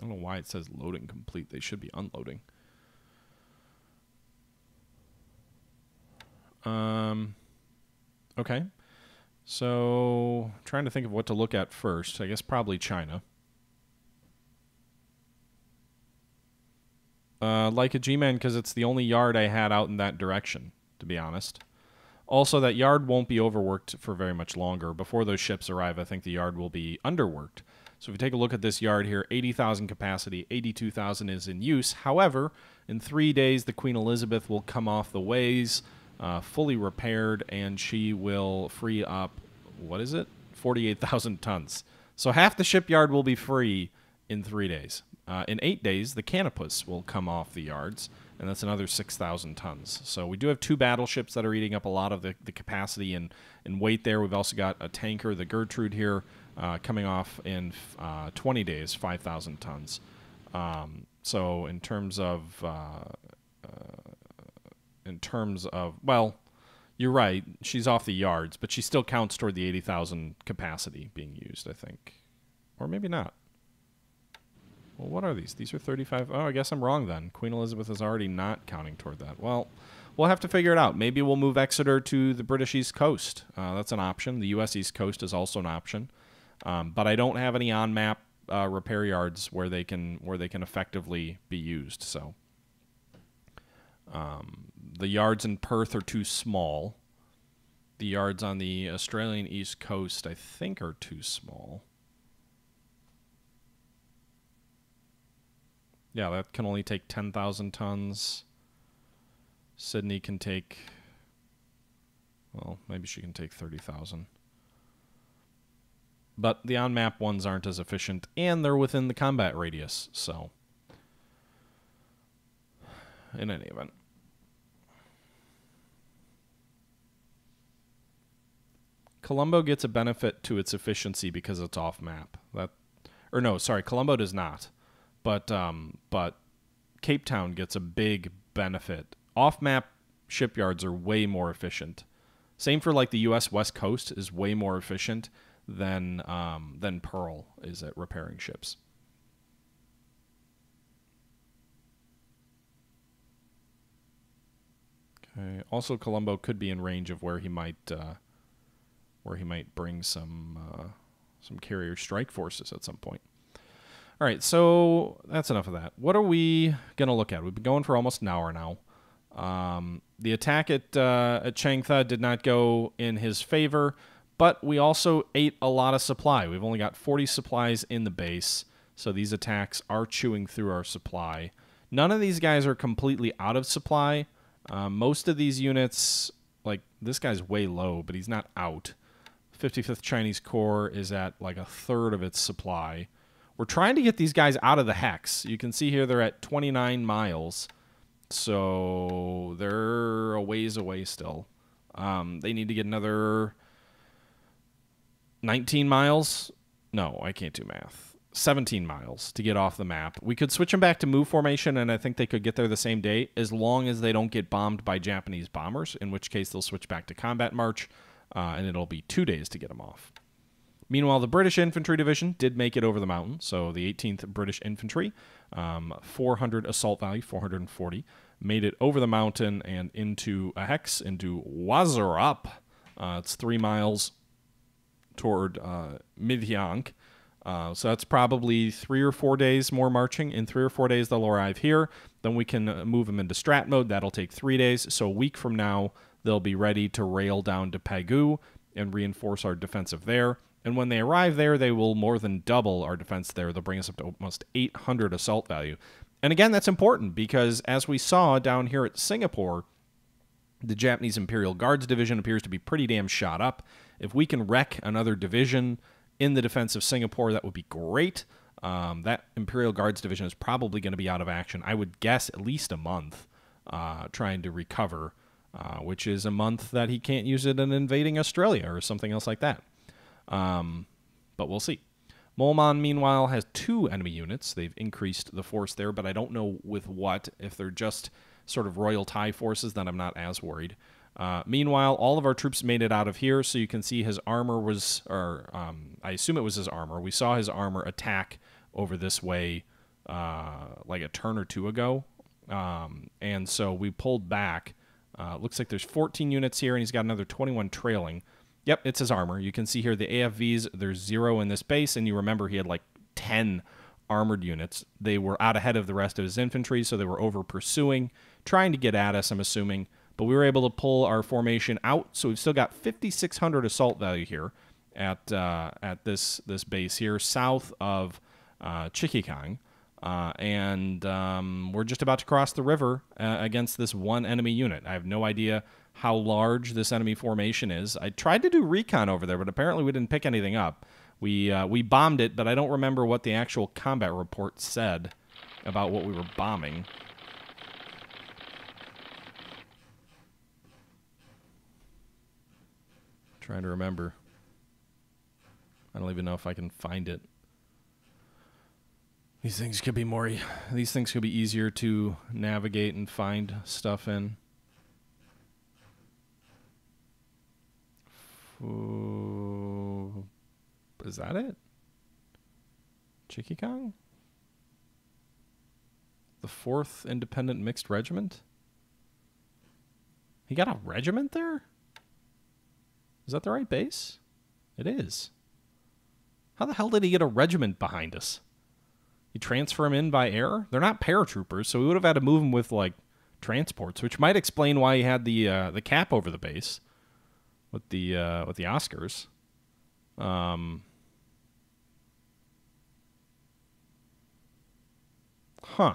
I don't know why it says loading complete. They should be unloading. Um, okay. So, trying to think of what to look at first. I guess probably China. Uh, like a G-Man because it's the only yard I had out in that direction, to be honest. Also, that yard won't be overworked for very much longer. Before those ships arrive, I think the yard will be underworked. So if you take a look at this yard here, 80,000 capacity, 82,000 is in use. However, in three days, the Queen Elizabeth will come off the ways, uh, fully repaired, and she will free up, what is it? 48,000 tons. So half the shipyard will be free in three days. Uh, in eight days, the Canopus will come off the yards, and that's another 6,000 tons. So we do have two battleships that are eating up a lot of the, the capacity and, and weight there. We've also got a tanker, the Gertrude here, uh, coming off in uh, 20 days, 5,000 tons. Um, so in terms of uh, uh, in terms of well, you're right. She's off the yards, but she still counts toward the 80,000 capacity being used. I think, or maybe not. Well, what are these? These are 35. Oh, I guess I'm wrong then. Queen Elizabeth is already not counting toward that. Well, we'll have to figure it out. Maybe we'll move Exeter to the British East Coast. Uh, that's an option. The U.S. East Coast is also an option. Um, but I don't have any on map uh, repair yards where they can where they can effectively be used. So um, the yards in Perth are too small. The yards on the Australian east coast, I think, are too small. Yeah, that can only take 10,000 tons. Sydney can take, well, maybe she can take 30,000 but the on map ones aren't as efficient, and they're within the combat radius, so. In any event. Colombo gets a benefit to its efficiency because it's off map. That, or no, sorry, Colombo does not, but um, but Cape Town gets a big benefit. Off map shipyards are way more efficient. Same for like the U.S. West Coast is way more efficient than um, than Pearl is at repairing ships. Okay. Also, Colombo could be in range of where he might uh, where he might bring some uh, some carrier strike forces at some point. All right, so that's enough of that. What are we gonna look at? We've been going for almost an hour now. Um, the attack at uh, at Changsha did not go in his favor but we also ate a lot of supply. We've only got 40 supplies in the base, so these attacks are chewing through our supply. None of these guys are completely out of supply. Uh, most of these units, like this guy's way low, but he's not out. 55th Chinese Corps is at like a third of its supply. We're trying to get these guys out of the hex. You can see here they're at 29 miles, so they're a ways away still. Um, they need to get another 19 miles. No, I can't do math. 17 miles to get off the map. We could switch them back to move formation, and I think they could get there the same day as long as they don't get bombed by Japanese bombers, in which case they'll switch back to combat march, uh, and it'll be two days to get them off. Meanwhile, the British Infantry Division did make it over the mountain. So the 18th British Infantry, um, 400 assault value, 440, made it over the mountain and into a hex, into Wazirap. Uh, it's three miles toward uh, Myitkyina. Uh, so that's probably three or four days more marching. In three or four days, they'll arrive here. Then we can uh, move them into strat mode. That'll take three days. So a week from now, they'll be ready to rail down to Pegu and reinforce our defensive there. And when they arrive there, they will more than double our defense there. They'll bring us up to almost 800 assault value. And again, that's important because as we saw down here at Singapore, the Japanese Imperial Guards division appears to be pretty damn shot up. If we can wreck another division in the defense of Singapore, that would be great. Um, that Imperial Guards division is probably going to be out of action. I would guess at least a month uh, trying to recover, uh, which is a month that he can't use it in invading Australia or something else like that. Um, but we'll see. Moulmein, meanwhile, has two enemy units. They've increased the force there, but I don't know with what. If they're just sort of Royal Thai forces, then I'm not as worried. Uh, meanwhile, all of our troops made it out of here, so you can see his armor was, or um, I assume it was his armor. We saw his armor attack over this way uh, like a turn or two ago, um, and so we pulled back. Uh, looks like there's 14 units here, and he's got another 21 trailing. Yep, it's his armor. You can see here the AFVs, there's zero in this base, and you remember he had like 10 armored units. They were out ahead of the rest of his infantry, so they were over pursuing, trying to get at us, I'm assuming. But we were able to pull our formation out, so we've still got 5,600 assault value here at uh, at this this base here, south of uh. Uh, and um, we're just about to cross the river uh, against this one enemy unit. I have no idea how large this enemy formation is. I tried to do recon over there, but apparently we didn't pick anything up. We uh, we bombed it, but I don't remember what the actual combat report said about what we were bombing. Trying to remember. I don't even know if I can find it. These things could be more. These things could be easier to navigate and find stuff in. Ooh, is that it? Chikikang? The fourth independent mixed regiment? He got a regiment there? Is that the right base? It is. How the hell did he get a regiment behind us? You transfer them in by air? They're not paratroopers, so we would have had to move them with like transports, which might explain why he had the uh, the cap over the base with the uh, with the Oscars. Um, huh.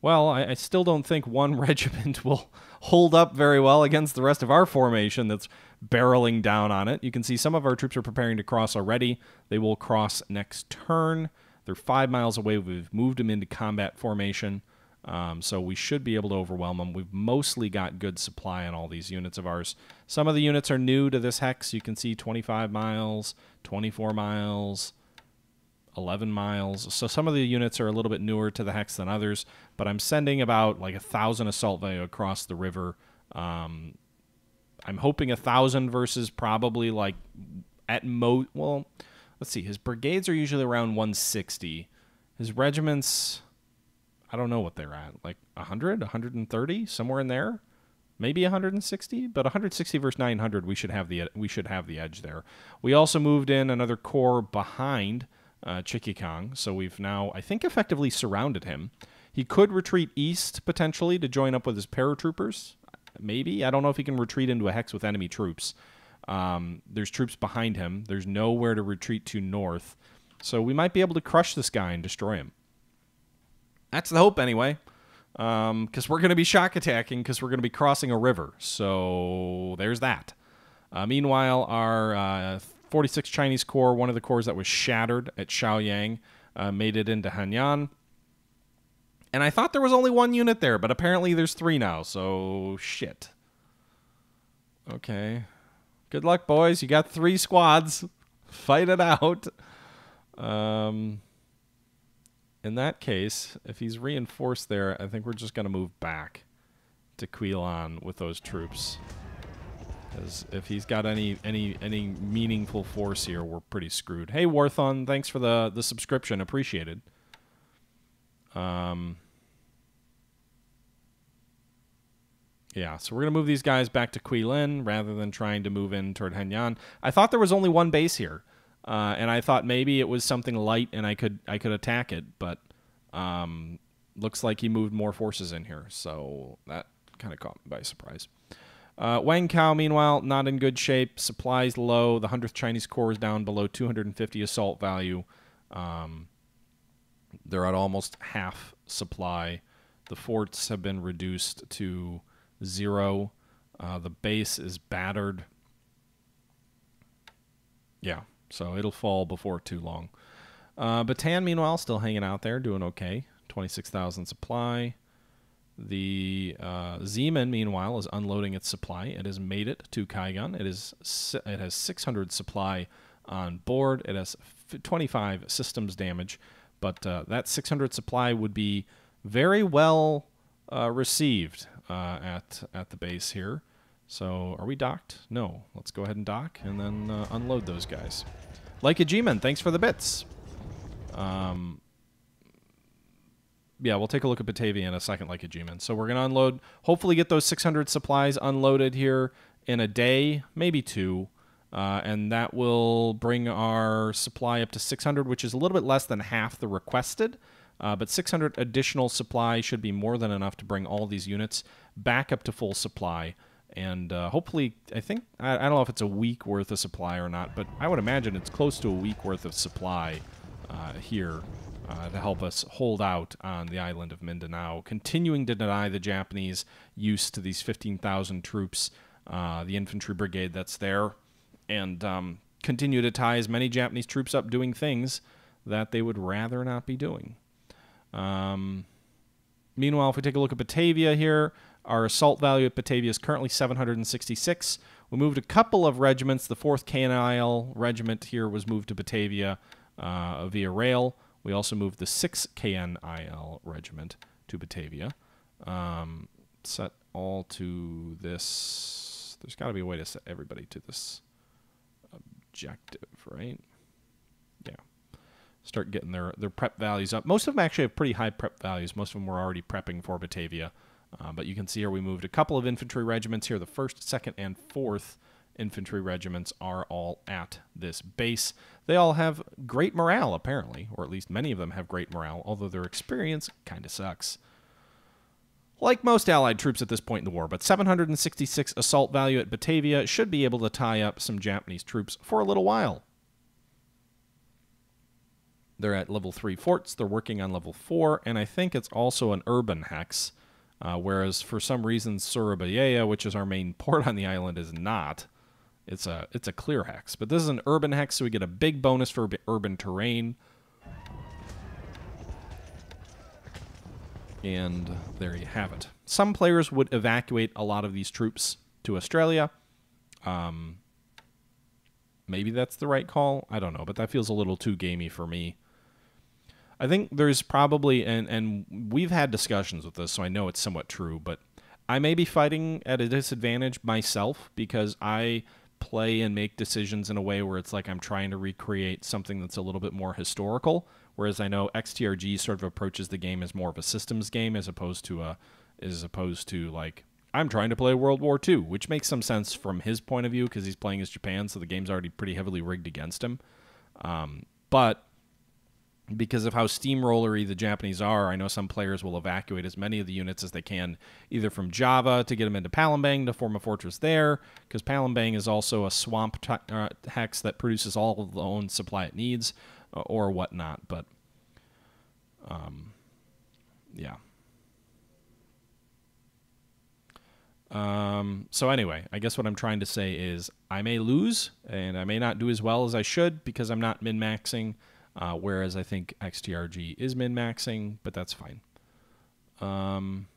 Well, I, I, still don't think one regiment will hold up very well against the rest of our formation that's barreling down on it. You can see some of our troops are preparing to cross already. They will cross next turn. They're five miles away. We've moved them into combat formation. Um, so we should be able to overwhelm them. We've mostly got good supply on all these units of ours. Some of the units are new to this hex. You can see 25 miles, 24 miles, 11 miles. So some of the units are a little bit newer to the hex than others, but I'm sending about like a thousand assault value across the river. Um, I'm hoping a thousand versus probably like at most. Well, let's see, his brigades are usually around 160. His regiments, I don't know what they're at, like 100, 130, somewhere in there. Maybe 160, but 160 versus 900, we should have the we should have the edge there. We also moved in another corps behind uh, so we've now I think effectively surrounded him. He could retreat east potentially to join up with his paratroopers. Maybe I don't know if he can retreat into a hex with enemy troops. Um, there's troops behind him. There's nowhere to retreat to north. So we might be able to crush this guy and destroy him. That's the hope, anyway. Because um, we're going to be shock attacking because we're going to be crossing a river. So there's that. Uh, meanwhile, our uh, 46 Chinese Corps, one of the corps that was shattered at Shaoyang, uh, made it into Hanyang. And I thought there was only one unit there, but apparently there's three now, so shit. Okay. Good luck, boys. You got three squads. Fight it out. Um, in that case, if he's reinforced there, I think we're just going to move back to Quilan with those troops. Because if he's got any any any meaningful force here, we're pretty screwed. Hey, Warthon, thanks for the the subscription. Appreciated. Um, Yeah, so we're going to move these guys back to Quilin rather than trying to move in toward Hanyang. I thought there was only one base here, uh, and I thought maybe it was something light and I could I could attack it, but um, looks like he moved more forces in here, so that kind of caught me by surprise. Uh, Wang Kao, meanwhile, not in good shape. Supplies low. The 100th Chinese Corps is down below 250 assault value. Um, they're at almost half supply. The forts have been reduced to zero. Uh, the base is battered. Yeah, so it'll fall before too long. Uh, Bataan, meanwhile, still hanging out there, doing okay. 26,000 supply. The uh, Zeeman, meanwhile, is unloading its supply. It has made it to Kaigan. It is it has 600 supply on board. It has 25 systems damage, but uh, that 600 supply would be very well uh, received uh, at at the base here. So are we docked? No. Let's go ahead and dock and then uh, unload those guys. Like a G-Man, thanks for the bits. Um, yeah, we'll take a look at Batavia in a second, like a G-Man. So we're going to unload, hopefully get those 600 supplies unloaded here in a day, maybe two. Uh, and that will bring our supply up to 600, which is a little bit less than half the requested. Uh, but 600 additional supply should be more than enough to bring all these units back up to full supply and uh, hopefully, I think I, I, don't know if it's a week worth of supply or not, but I would imagine it's close to a week worth of supply uh, here uh, to help us hold out on the island of Mindanao, continuing to deny the Japanese use to these 15,000 troops, the infantry brigade that's there, and um, continue to tie as many Japanese troops up doing things that they would rather not be doing. Um, meanwhile, if we take a look at Batavia here, our assault value at Batavia is currently 766. We moved a couple of regiments. The 4th KNIL regiment here was moved to Batavia uh, via rail. We also moved the 6th KNIL regiment to Batavia. Um, set all to this. There's got to be a way to set everybody to this objective, right? Yeah. Start getting their, their prep values up. Most of them actually have pretty high prep values. Most of them were already prepping for Batavia. Uh, but you can see here we moved a couple of infantry regiments here. The first, second, and fourth infantry regiments are all at this base. They all have great morale, apparently, or at least many of them have great morale, although their experience kind of sucks. Like most Allied troops at this point in the war, but 766 assault value at Batavia should be able to tie up some Japanese troops for a little while. They're at level 3 forts, they're working on level 4, and I think it's also an urban hex. Uh, whereas for some reason Surabaya, which is our main port on the island, is not. It's a it's a clear hex, but this is an urban hex, so we get a big bonus for urban terrain. And there you have it. Some players would evacuate a lot of these troops to Australia. Um, maybe that's the right call. I don't know, but that feels a little too gamey for me. I think there's probably and and we've had discussions with this, so I know it's somewhat true, but I may be fighting at a disadvantage myself because I play and make decisions in a way where it's like I'm trying to recreate something that's a little bit more historical, whereas I know XTRG sort of approaches the game as more of a systems game as opposed to a as opposed to like I'm trying to play World War II, which makes some sense from his point of view because he's playing as Japan, so the game's already pretty heavily rigged against him. Um, but because of how steamrollery the Japanese are, I know some players will evacuate as many of the units as they can, either from Java to get them into Palembang to form a fortress there, because Palembang is also a swamp uh, hex that produces all of the own supply it needs, uh, or whatnot. But, um, yeah. Um, so anyway, I guess what I'm trying to say is I may lose, and I may not do as well as I should because I'm not min-maxing uh, whereas I think XTRG is min maxing, but that's fine. Um,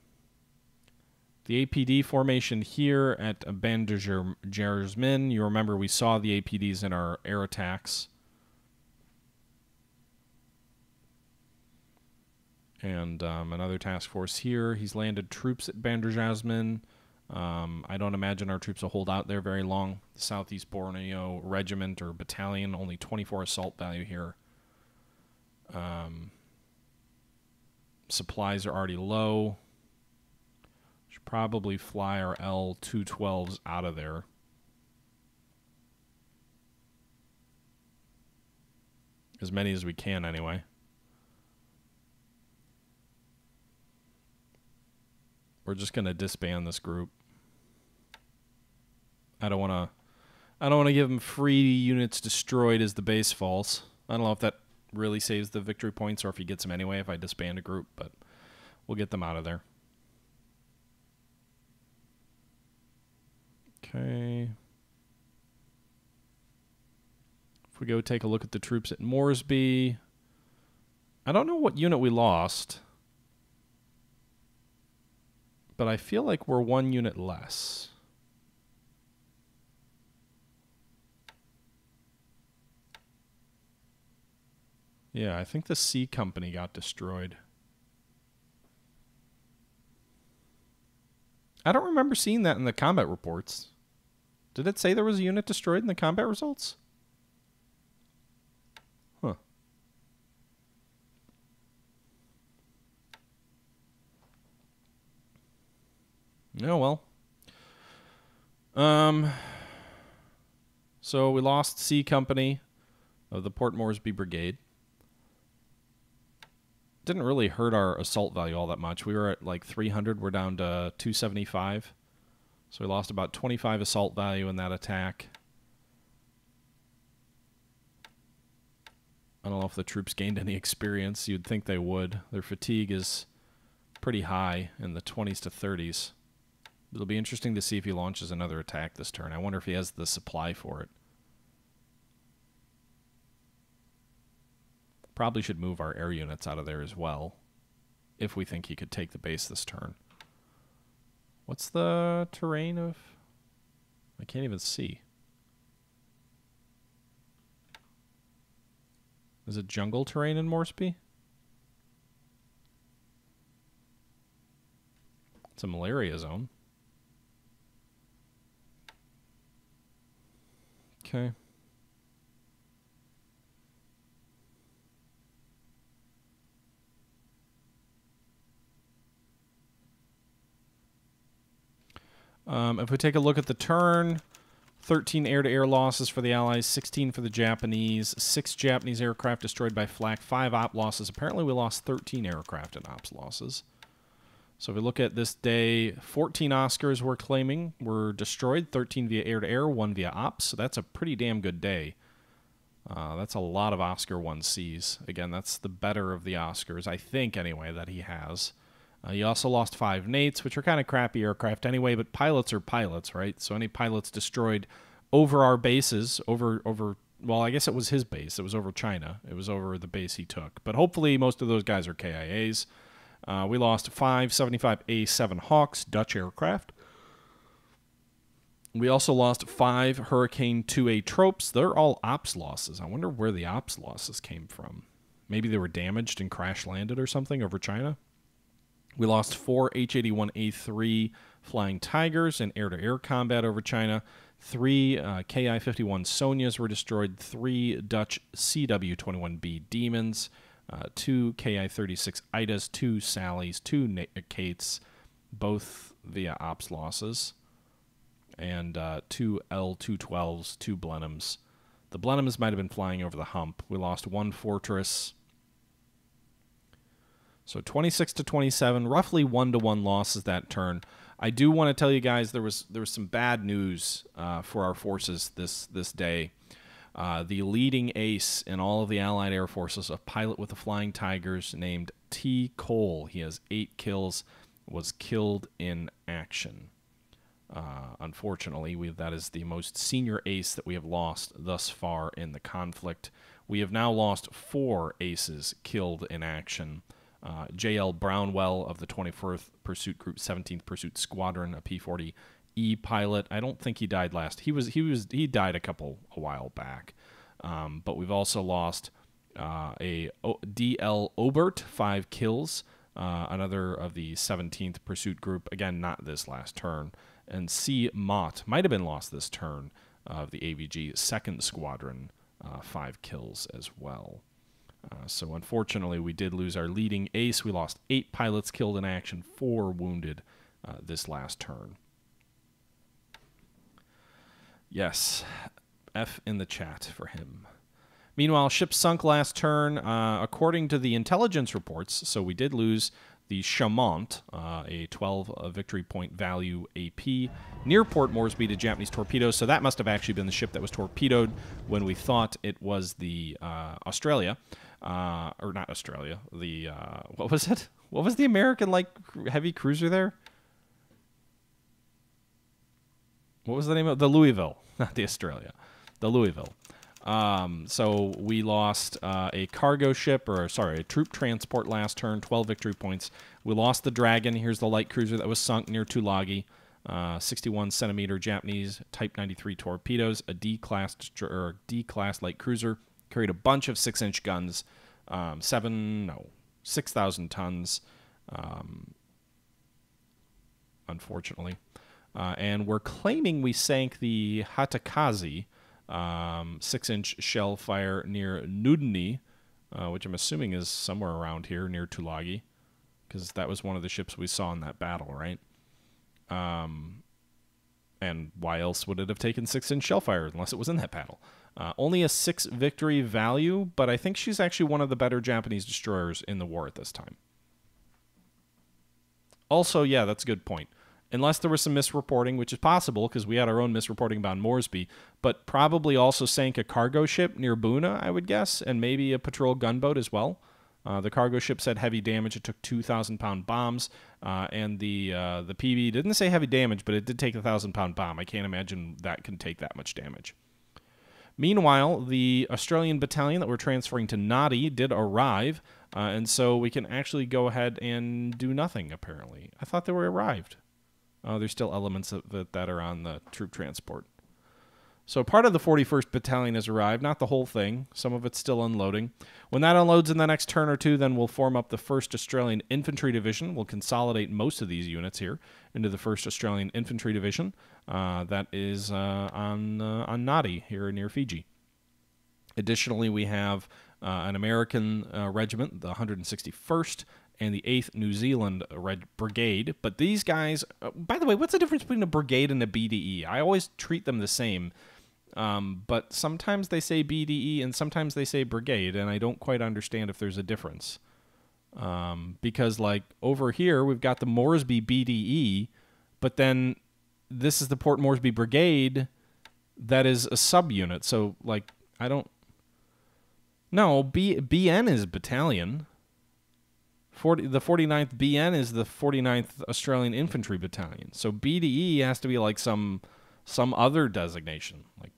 the APD formation here at Bandjermasin, you remember we saw the APDs in our air attacks. And um, another task force here. He's landed troops at Bandjermasin. Um, I don't imagine our troops will hold out there very long. The Southeast Borneo Regiment or Battalion, only 24 assault value here. Um, supplies are already low. Should probably fly our L212s out of there. As many as we can, anyway. We're just going to disband this group. I don't want to. I don't want to give them free units destroyed as the base falls. I don't know if that really saves the victory points or if he gets them anyway if I disband a group, but we'll get them out of there. Okay. If we go take a look at the troops at Moresby, I don't know what unit we lost, but I feel like we're one unit less. Yeah, I think the C company got destroyed. I don't remember seeing that in the combat reports. Did it say there was a unit destroyed in the combat results? Huh. Oh well. Um so we lost C company of the Port Moresby Brigade didn't really hurt our assault value all that much. We were at like 300. We're down to 275. So we lost about 25 assault value in that attack. I don't know if the troops gained any experience. You'd think they would. Their fatigue is pretty high in the 20s to 30s. It'll be interesting to see if he launches another attack this turn. I wonder if he has the supply for it. Probably should move our air units out of there as well, if we think he could take the base this turn. What's the terrain of... I can't even see. Is it jungle terrain in Moresby? It's a malaria zone. Okay. Um, if we take a look at the turn, 13 air-to-air losses for the Allies, 16 for the Japanese, 6 Japanese aircraft destroyed by flak, 5 op losses. Apparently we lost 13 aircraft and ops losses. So if we look at this day, 14 Oscars we're claiming were destroyed, 13 via air-to-air, 1 via ops. So that's a pretty damn good day. Uh, that's a lot of Oscar 1Cs. Again, that's the better of the Oscars, I think, anyway, that he has. Uh, you also lost five Nates, which are kind of crappy aircraft anyway, but pilots are pilots, right? So any pilots destroyed over our bases, over over well, I guess it was his base. It was over China. It was over the base he took. But hopefully, most of those guys are KIAs. Uh, we lost five 75 A7 Hawks, Dutch aircraft. We also lost five Hurricane 2A tropes. They're all ops losses. I wonder where the ops losses came from. Maybe they were damaged and crash landed or something over China. We lost four H 81A3 Flying Tigers in air to air combat over China. Three uh, Ki 51 Sonias were destroyed. Three Dutch CW 21B Demons. Uh, two Ki 36 Idas. Two Sallies. Two Na- Kates, both via ops losses. And uh, two L 212s, two Blenheims. The Blenheims might have been flying over the hump. We lost one Fortress so 26 to 27, roughly one to one losses that turn. I do want to tell you guys there was there was some bad news uh, for our forces this this day. Uh, the leading ace in all of the Allied air forces, a pilot with the Flying Tigers named T. Cole. He has eight kills, was killed in action. Uh, unfortunately, we, that is the most senior ace that we have lost thus far in the conflict. We have now lost four aces killed in action. Uh, J.L. Brownwell of the 24th Pursuit Group, 17th Pursuit Squadron, a P-40E pilot. I don't think he died last. He was he was he died a couple a while back. Um, but we've also lost uh, a o- D.L. Obert, five kills. Uh, another of the 17th Pursuit Group, again not this last turn, and C. Mott might have been lost this turn of the AVG Second Squadron, uh, five kills as well. Uh, so unfortunately, we did lose our leading ace. We lost eight pilots killed in action, four wounded uh, this last turn. Yes, F in the chat for him. Meanwhile, ship sunk last turn. Uh, according to the intelligence reports, so we did lose the Chaumont, uh, a 12 uh, victory point value AP, near Port Moresby to Japanese torpedoes. So that must have actually been the ship that was torpedoed when we thought it was the uh, Australia, uh, or not Australia. The uh, what was it? What was the American like heavy cruiser there? What was the name of the Louisville? Not the Australia, the Louisville. Um, so we lost uh, a cargo ship, or sorry, a troop transport last turn, 12 victory points. We lost the Dragon. Here's the light cruiser that was sunk near Tulagi. Uh, 61 centimeter Japanese Type 93 torpedoes, a D class or D class light cruiser, carried a bunch of six inch guns, um, seven no 6,000 tons. Um, unfortunately, uh, and we're claiming we sank the Hatakaze um, six inch shell fire near Nudni, uh, which I'm assuming is somewhere around here near Tulagi, because that was one of the ships we saw in that battle, right? Um, and why else would it have taken six inch shell fire unless it was in that battle? Uh, only a six victory value, but I think she's actually one of the better Japanese destroyers in the war at this time. Also, yeah, that's a good point unless there was some misreporting, which is possible because we had our own misreporting about Moresby, but probably also sank a cargo ship near Buna, I would guess, and maybe a patrol gunboat as well. Uh, the cargo ship said heavy damage. It took 2,000 pound bombs, uh, and the uh, the PV didn't say heavy damage, but it did take a thousand pound bomb. I can't imagine that can take that much damage. Meanwhile, the Australian battalion that we're transferring to Nadi did arrive, uh, and so we can actually go ahead and do nothing. Apparently, I thought they were arrived. Uh, there's still elements of it that are on the troop transport. So part of the 41st Battalion has arrived, not the whole thing. Some of it's still unloading. When that unloads in the next turn or two, then we'll form up the 1st Australian Infantry Division. We'll consolidate most of these units here into the 1st Australian Infantry Division. Uh, that is uh, on, uh, on Nadi here near Fiji. Additionally, we have an American regiment, the 161st, and the 8th New Zealand Red Brigade. But these guys, by the way, what's the difference between a brigade and a BDE? I always treat them the same. Um, but sometimes they say BDE and sometimes they say brigade, and I don't quite understand if there's a difference. Um, because, like, over here, we've got the Moresby BDE, but then this is the Port Moresby Brigade that is a subunit. So, like, I don't. No, B, BN is battalion. 40, the 49th BN is the 49th Australian Infantry Battalion. So BDE has to be like some some other designation. Like,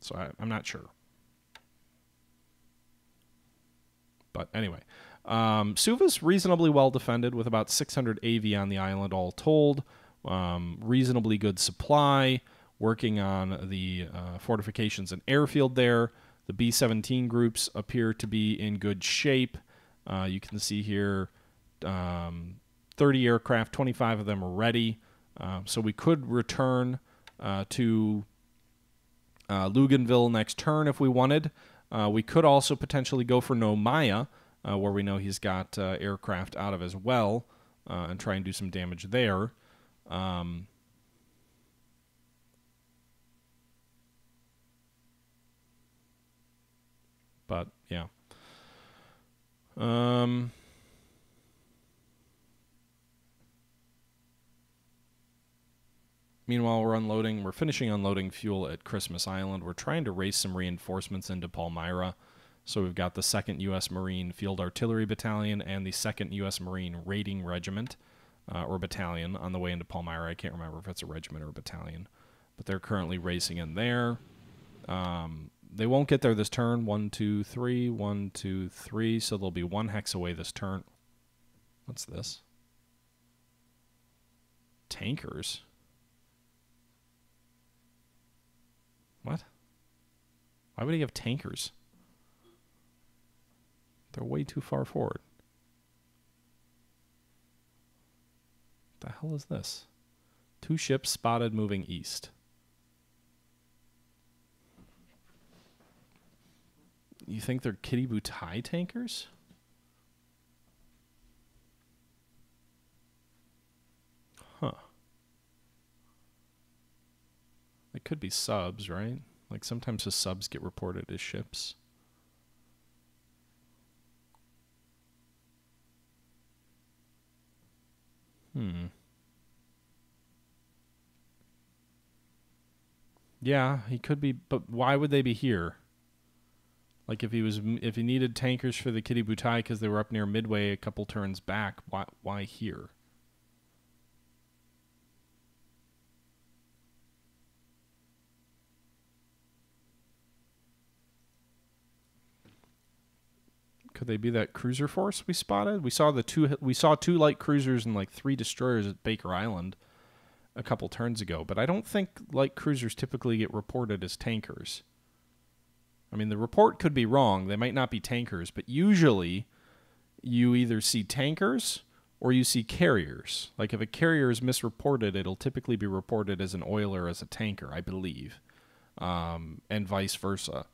so I, am not sure. But anyway, um, Suva's reasonably well defended with about 600 AV on the island all told. Um, reasonably good supply. Working on the uh, fortifications and airfield there. The B 17 groups appear to be in good shape. Uh, you can see here um, 30 aircraft, 25 of them are ready. Uh, so we could return uh, to uh, Luganville next turn if we wanted. Uh, we could also potentially go for Noumea, where we know he's got aircraft out of as well, and try and do some damage there. Um, but yeah. Um, meanwhile, we're unloading. We're finishing unloading fuel at Christmas Island. We're trying to race some reinforcements into Palmyra. So we've got the 2nd U.S. Marine Field Artillery Battalion and the 2nd U.S. Marine Raiding Regiment uh, or Battalion on the way into Palmyra. I can't remember if it's a regiment or a battalion, but they're currently racing in there. Um, they won't get there this turn. One, two, three. One, two, three. So they'll be one hex away this turn. What's this? Tankers. What? Why would he have tankers? They're way too far forward. The hell is this? Two ships spotted moving east. You think they're Kido Butai tankers? Huh. They could be subs, right? Like sometimes the subs get reported as ships. Hmm. Yeah, he could be, but why would they be here? Like if he was, if he needed tankers for the Kido Butai because they were up near Midway a couple turns back, why, why here? Could they be that cruiser force we spotted? We saw the two we saw two light cruisers and like three destroyers at Baker Island a couple turns ago, but I don't think light cruisers typically get reported as tankers. I mean, the report could be wrong. They might not be tankers, but usually you either see tankers or you see carriers. Like if a carrier is misreported, it'll typically be reported as an oiler as a tanker, I believe, um, and vice versa.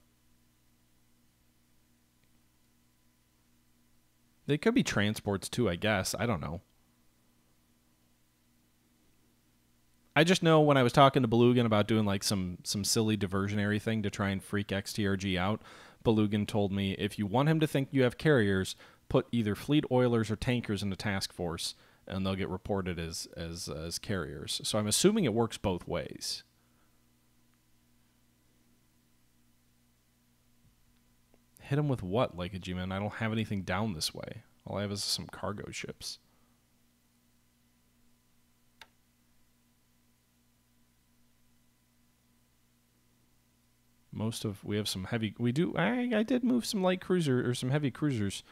They could be transports too, I guess. I don't know. I just know when I was talking to Belugan about doing like some some silly diversionary thing to try and freak XTRG out, Belugan told me if you want him to think you have carriers, put either fleet oilers or tankers in the task force, and they'll get reported as as as carriers. So I'm assuming it works both ways. Hit him with what, like a G-Man? I don't have anything down this way. All I have is some cargo ships. Most of we have some heavy. We do. I I did move some light cruiser or some heavy cruisers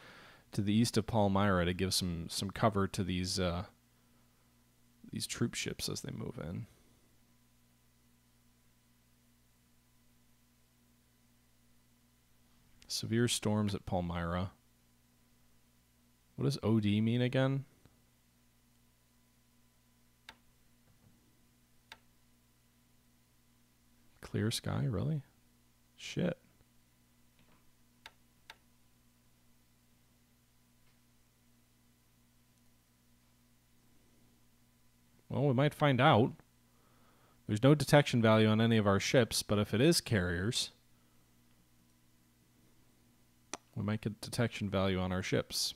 to the east of Palmyra to give some some cover to these uh, these troop ships as they move in. Severe storms at Palmyra. What does OD mean again? Clear sky, really? Shit. Well, we might find out. There's no detection value on any of our ships, but if it is carriers, we might get detection value on our ships.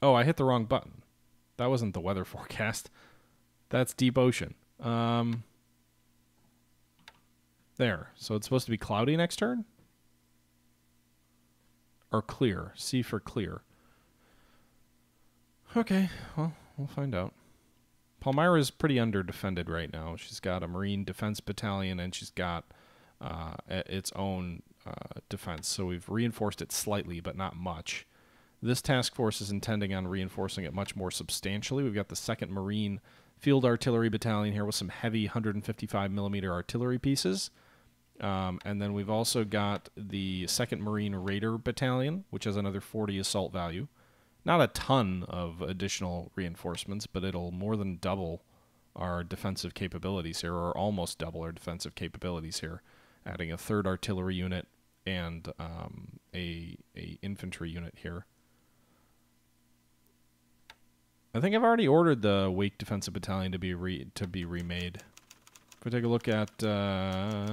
Oh, I hit the wrong button. That wasn't the weather forecast. That's deep ocean. Um, there. So it's supposed to be cloudy next turn? Or clear. C for clear. Okay, well, we'll find out. Palmyra is pretty under defended right now. She's got a Marine Defense Battalion and she's got uh, its own uh, defense. So we've reinforced it slightly, but not much. This task force is intending on reinforcing it much more substantially. We've got the 2nd Marine Field Artillery Battalion here with some heavy 155 millimeter artillery pieces. Um, and then we've also got the 2nd Marine Raider Battalion, which has another 40 assault value. Not a ton of additional reinforcements, but it'll more than double our defensive capabilities here, or almost double our defensive capabilities here, adding a third artillery unit and um, a, a infantry unit here. I think I've already ordered the Wake Defensive Battalion to be re to be remade. If we take a look at uh,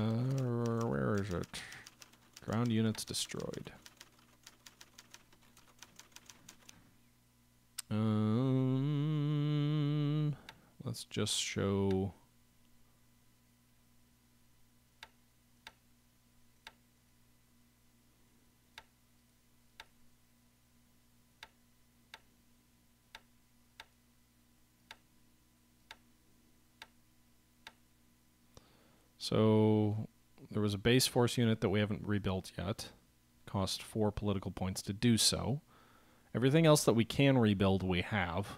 where is it? Ground units destroyed. Um, let's just show So there was a base force unit that we haven't rebuilt yet. Cost four political points to do so. Everything else that we can rebuild, we have.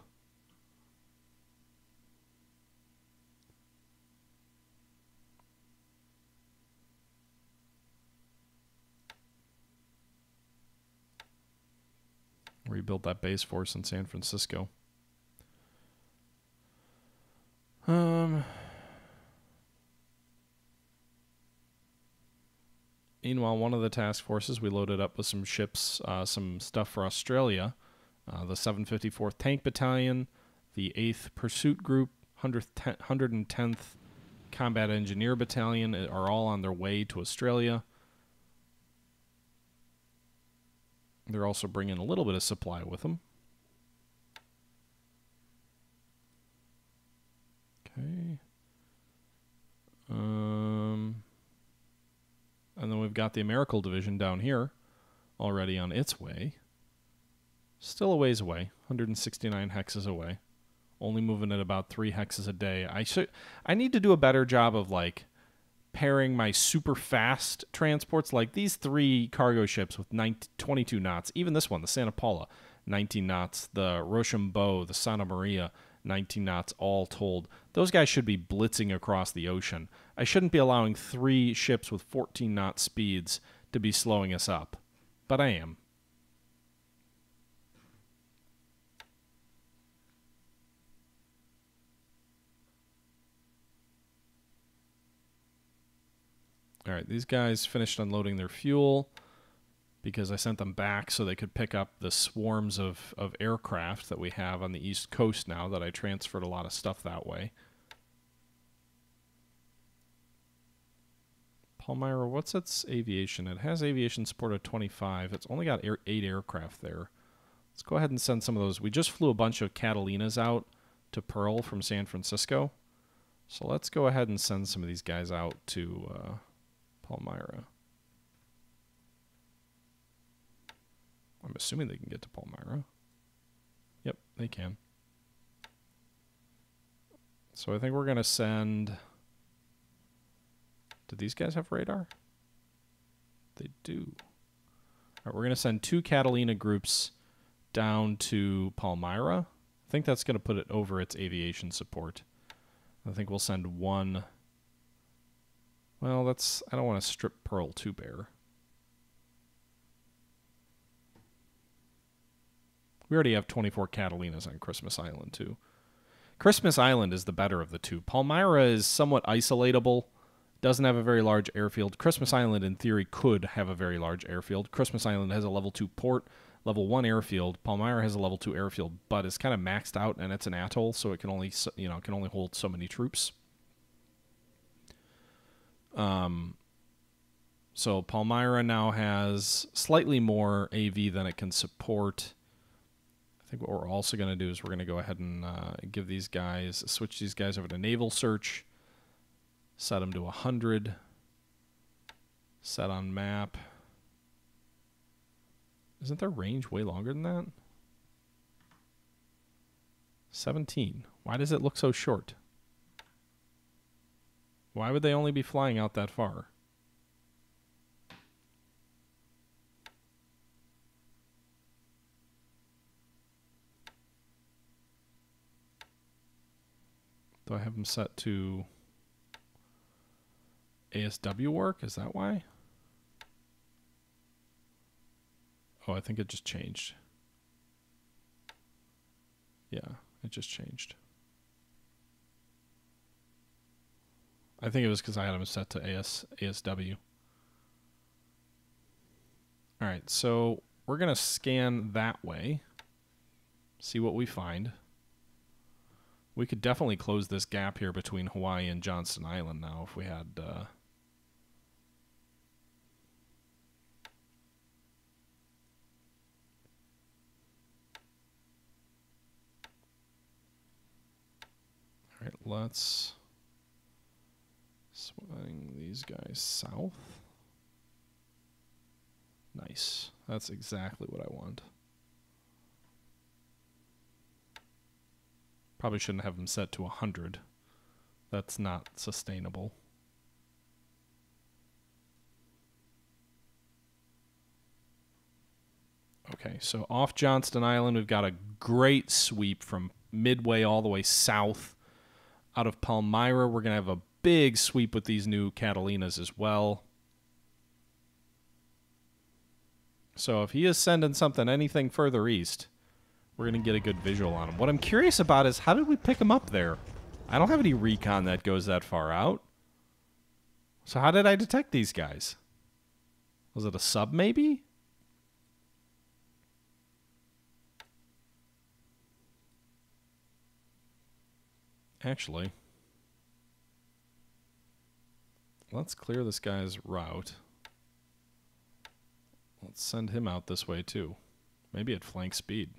Rebuild that base force in San Francisco. Um, Meanwhile, one of the task forces we loaded up with some ships, uh, some stuff for Australia, uh, the 754th Tank Battalion, the 8th Pursuit Group, 110th Combat Engineer Battalion are all on their way to Australia. They're also bringing a little bit of supply with them. Okay. Um and then we've got the Americal division down here already on its way. Still a ways away, 169 hexes away. Only moving at about three hexes a day. I should. I need to do a better job of like pairing my super fast transports, like these three cargo ships with 19, 22 knots. Even this one, the Santa Paula, 19 knots. The Rochambeau, the Santa Maria, 19 knots all told. Those guys should be blitzing across the ocean. I shouldn't be allowing three ships with 14 knot speeds to be slowing us up, but I am. All right, these guys finished unloading their fuel because I sent them back so they could pick up the swarms of, of aircraft that we have on the East Coast now that I transferred a lot of stuff that way. Palmyra, what's its aviation? It has aviation support of 25. It's only got air, eight aircraft there. Let's go ahead and send some of those. We just flew a bunch of Catalinas out to Pearl from San Francisco. So let's go ahead and send some of these guys out to... Uh, Palmyra. I'm assuming they can get to Palmyra. Yep, they can. So I think we're going to send... Do these guys have radar? They do. All right, we're going to send two Catalina groups down to Palmyra. I think that's going to put it over its aviation support. I think we'll send one well, that's I don't want to strip Pearl too bare. We already have 24 Catalinas on Christmas Island too. Christmas Island is the better of the two. Palmyra is somewhat isolatable, doesn't have a very large airfield. Christmas Island, in theory, could have a very large airfield. Christmas Island has a level 2 port, level 1 airfield. Palmyra has a level 2 airfield, but it's kind of maxed out and it's an atoll, so it can only you know, can only hold so many troops. Um, so Palmyra now has slightly more AV than it can support. I think what we're also going to do is we're going to go ahead and uh, give these guys, switch these guys over to naval search, set them to 100, set on map. Isn't their range way longer than that? 17. Why does it look so short? Why would they only be flying out that far? Do I have them set to ASW work? Is that why? Oh, I think it just changed. Yeah, it just changed. I think it was because I had them set to AS ASW. All right, so we're gonna scan that way, see what we find. We could definitely close this gap here between Hawaii and Johnston Island now if we had. Uh, All right, let's Swing these guys south. Nice. That's exactly what I want. Probably shouldn't have them set to 100. That's not sustainable. Okay, so off Johnston Island, we've got a great sweep from Midway all the way south. Out of Palmyra, we're going to have a big sweep with these new Catalinas as well. So if he is sending something anything further east, we're going to get a good visual on him. What I'm curious about is how did we pick him up there? I don't have any recon that goes that far out. So how did I detect these guys? Was it a sub maybe? Actually, let's clear this guy's route. Let's send him out this way too. Maybe at flank speed.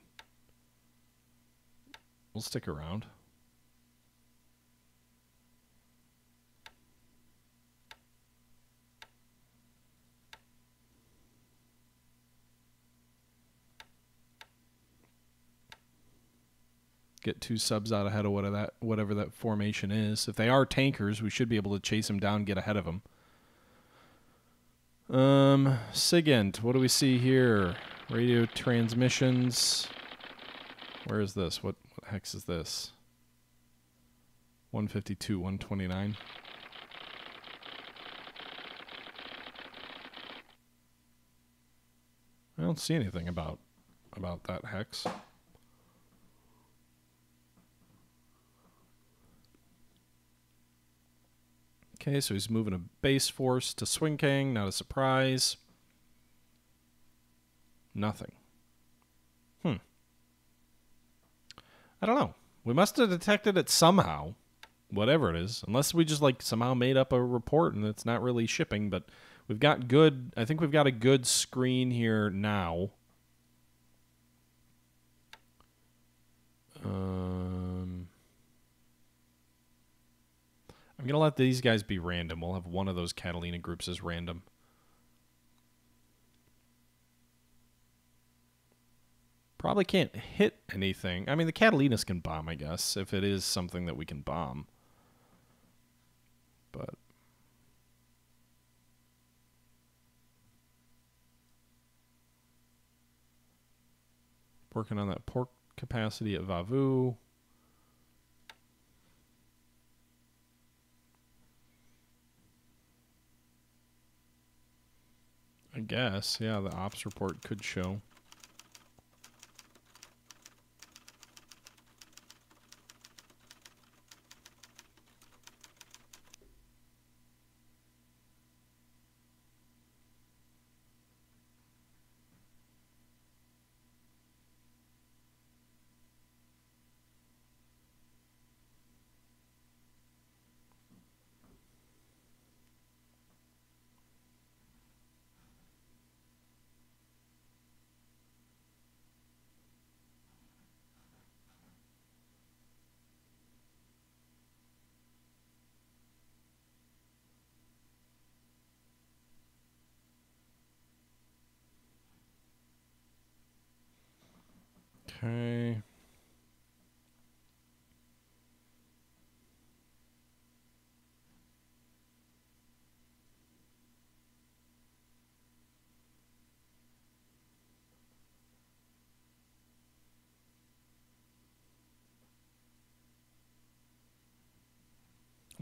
We'll stick around. Get two subs out ahead of whatever that whatever that formation is. If they are tankers, we should be able to chase them down, get ahead of them. Um, SIGINT, what do we see here? Radio transmissions. Where is this? What hex is this? 152, 129. I don't see anything about about that hex. Okay, so he's moving a base force to Swing King, not a surprise. Nothing. Hmm. I don't know. We must have detected it somehow, whatever it is, unless we just like somehow made up a report and it's not really shipping, but we've got good I think we've got a good screen here now. Um I'm going to let these guys be random. We'll have one of those Catalina groups as random. Probably can't hit anything. I mean, the Catalinas can bomb, I guess, if it is something that we can bomb. But. Working on that port capacity at Vavu. I guess, yeah, the ops report could show.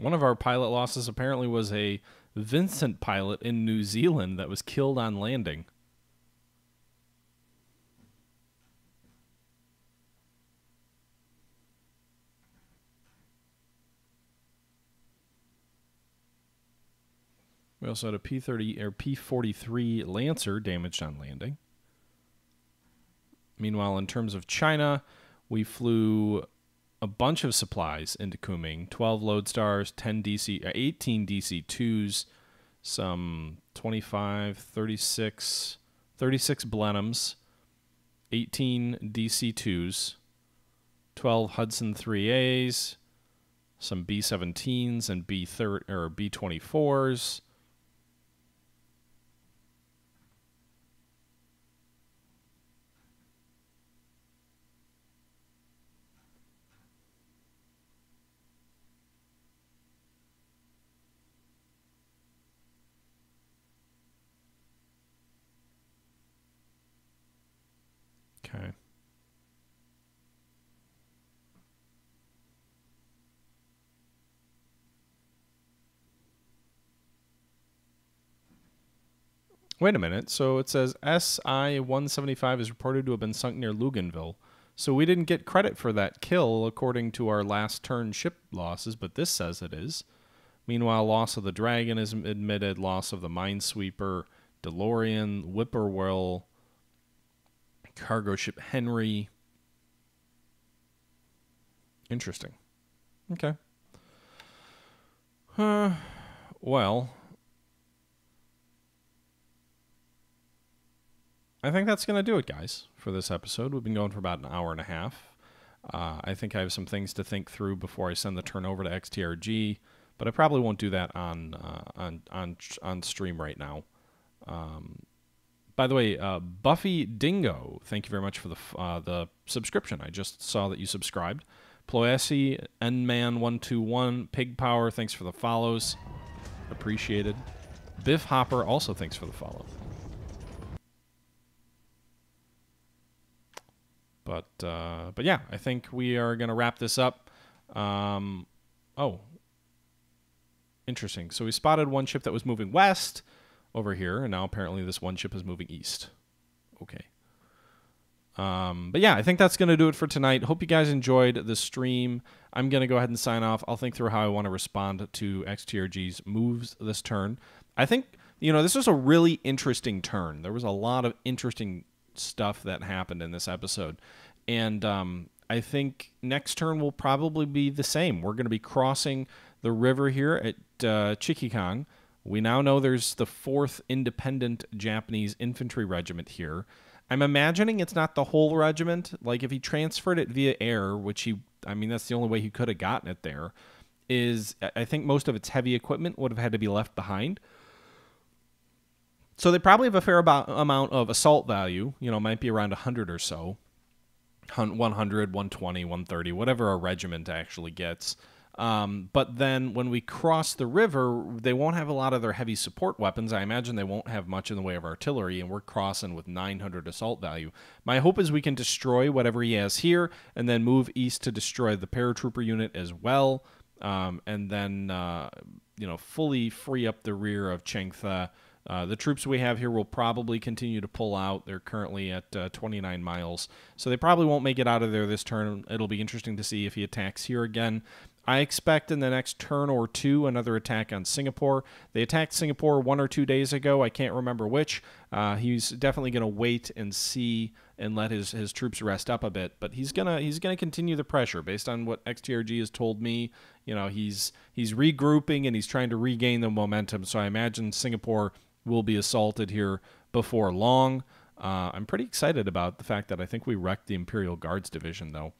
One of our pilot losses apparently was a Vincent pilot in New Zealand that was killed on landing. We also had a P-30 or P-43 Lancer damaged on landing. Meanwhile, in terms of China, we flew a bunch of supplies into Kunming. 12 Lodestars, 10 DC, uh, 18 DC2s, some 25, 36, 36 Blenheims, 18 DC2s, 12 Hudson 3As, some B17s and B30 or B24s, Okay. Wait a minute. So it says SI 175 is reported to have been sunk near Luganville. So we didn't get credit for that kill according to our last turn ship losses, but this says it is. Meanwhile, loss of the Dragon is admitted, loss of the Minesweeper, DeLorean, Whippoorwill, cargo ship Henry. Interesting. Okay. Uh, well, I think that's going to do it, guys, for this episode. We've been going for about an hour and a half. Uh, I think I have some things to think through before I send the turn over to XTRG, but I probably won't do that on uh, on on on stream right now. Um, By the way, uh, Buffy Dingo, thank you very much for the uh, the subscription. I just saw that you subscribed. Ploesi, Nman121, Pig Power, thanks for the follows. Appreciated. Biff Hopper, also thanks for the follow. But uh, but yeah, I think we are going to wrap this up. Um, oh, interesting. So we spotted one ship that was moving west over here, and now apparently this one ship is moving east. Okay. Um, but yeah, I think that's going to do it for tonight. Hope you guys enjoyed the stream. I'm going to go ahead and sign off. I'll think through how I want to respond to XTRG's moves this turn. I think, you know, this was a really interesting turn. There was a lot of interesting stuff that happened in this episode. And um, I think next turn will probably be the same. We're going to be crossing the river here at uh. We now know there's the fourth independent Japanese infantry regiment here. I'm imagining it's not the whole regiment. Like if he transferred it via air, which he, I mean, that's the only way he could have gotten it there. Is I think most of its heavy equipment would have had to be left behind. So they probably have a fair about, amount of assault value. You know, might be around 100 or so. 100, 120, 130, whatever a regiment actually gets. Um, but then when we cross the river, they won't have a lot of their heavy support weapons. I imagine they won't have much in the way of artillery, and we're crossing with 900 assault value. My hope is we can destroy whatever he has here, and then move east to destroy the paratrooper unit as well, um, and then uh, you know fully free up the rear of Changsha. Uh, the troops we have here will probably continue to pull out. They're currently at uh, 29 miles, so they probably won't make it out of there this turn. It'll be interesting to see if he attacks here again. I expect in the next turn or two another attack on Singapore. They attacked Singapore one or two days ago. I can't remember which. Uh, he's definitely going to wait and see and let his, his troops rest up a bit. But he's gonna he's gonna continue the pressure based on what XTRG has told me. You know he's he's regrouping and he's trying to regain the momentum. So I imagine Singapore will be assaulted here before long. Uh, I'm pretty excited about the fact that I think we wrecked the Imperial Guards Division, though.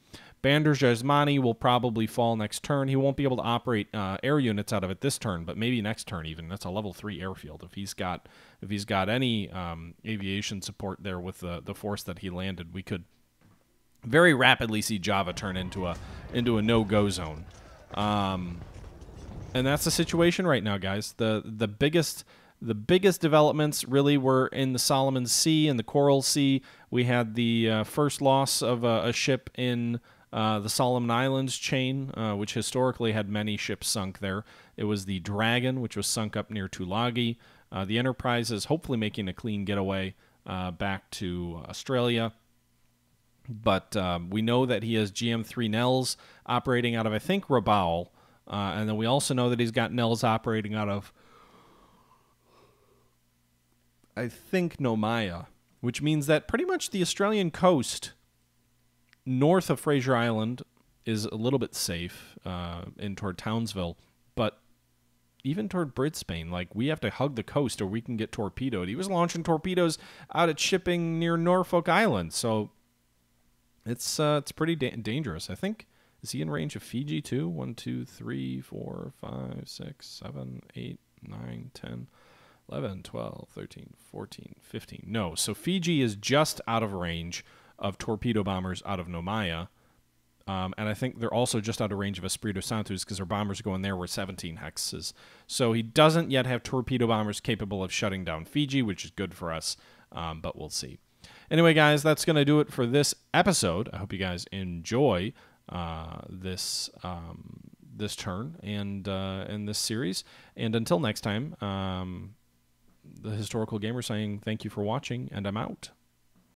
Bandjermasin will probably fall next turn. He won't be able to operate uh, air units out of it this turn, but maybe next turn even. That's a level three airfield. If he's got if he's got any um, aviation support there with the the force that he landed, we could very rapidly see Java turn into a into a no go zone. Um, and that's the situation right now, guys. The the biggest the biggest developments really were in the Solomon Sea and the Coral Sea. We had the uh, first loss of a, a ship in uh, the Solomon Islands chain, uh, which historically had many ships sunk there. It was the Dragon, which was sunk up near Tulagi. Uh, the Enterprise is hopefully making a clean getaway uh, back to Australia. But um, we know that he has GM3 Nells operating out of, I think, Rabaul. Uh, and then we also know that he's got Nells operating out of, I think, Noumea, which means that pretty much the Australian coast north of Fraser Island is a little bit safe uh, in toward Townsville, but even toward Brisbane, like we have to hug the coast or we can get torpedoed. He was launching torpedoes out at shipping near Norfolk Island, so it's uh, it's pretty da- dangerous. I think is he in range of Fiji too? One, two, three, four, five, six, seven, eight, nine, ten. 11, 12, 13, 14, 15. No, so Fiji is just out of range of torpedo bombers out of Noumea. Um, and I think they're also just out of range of Espiritu Santos because their bombers going there were 17 hexes. So he doesn't yet have torpedo bombers capable of shutting down Fiji, which is good for us, um, but we'll see. Anyway, guys, that's going to do it for this episode. I hope you guys enjoy uh, this um, this turn and uh, in this series. And until next time, um, the historical gamer saying thank you for watching, and I'm out.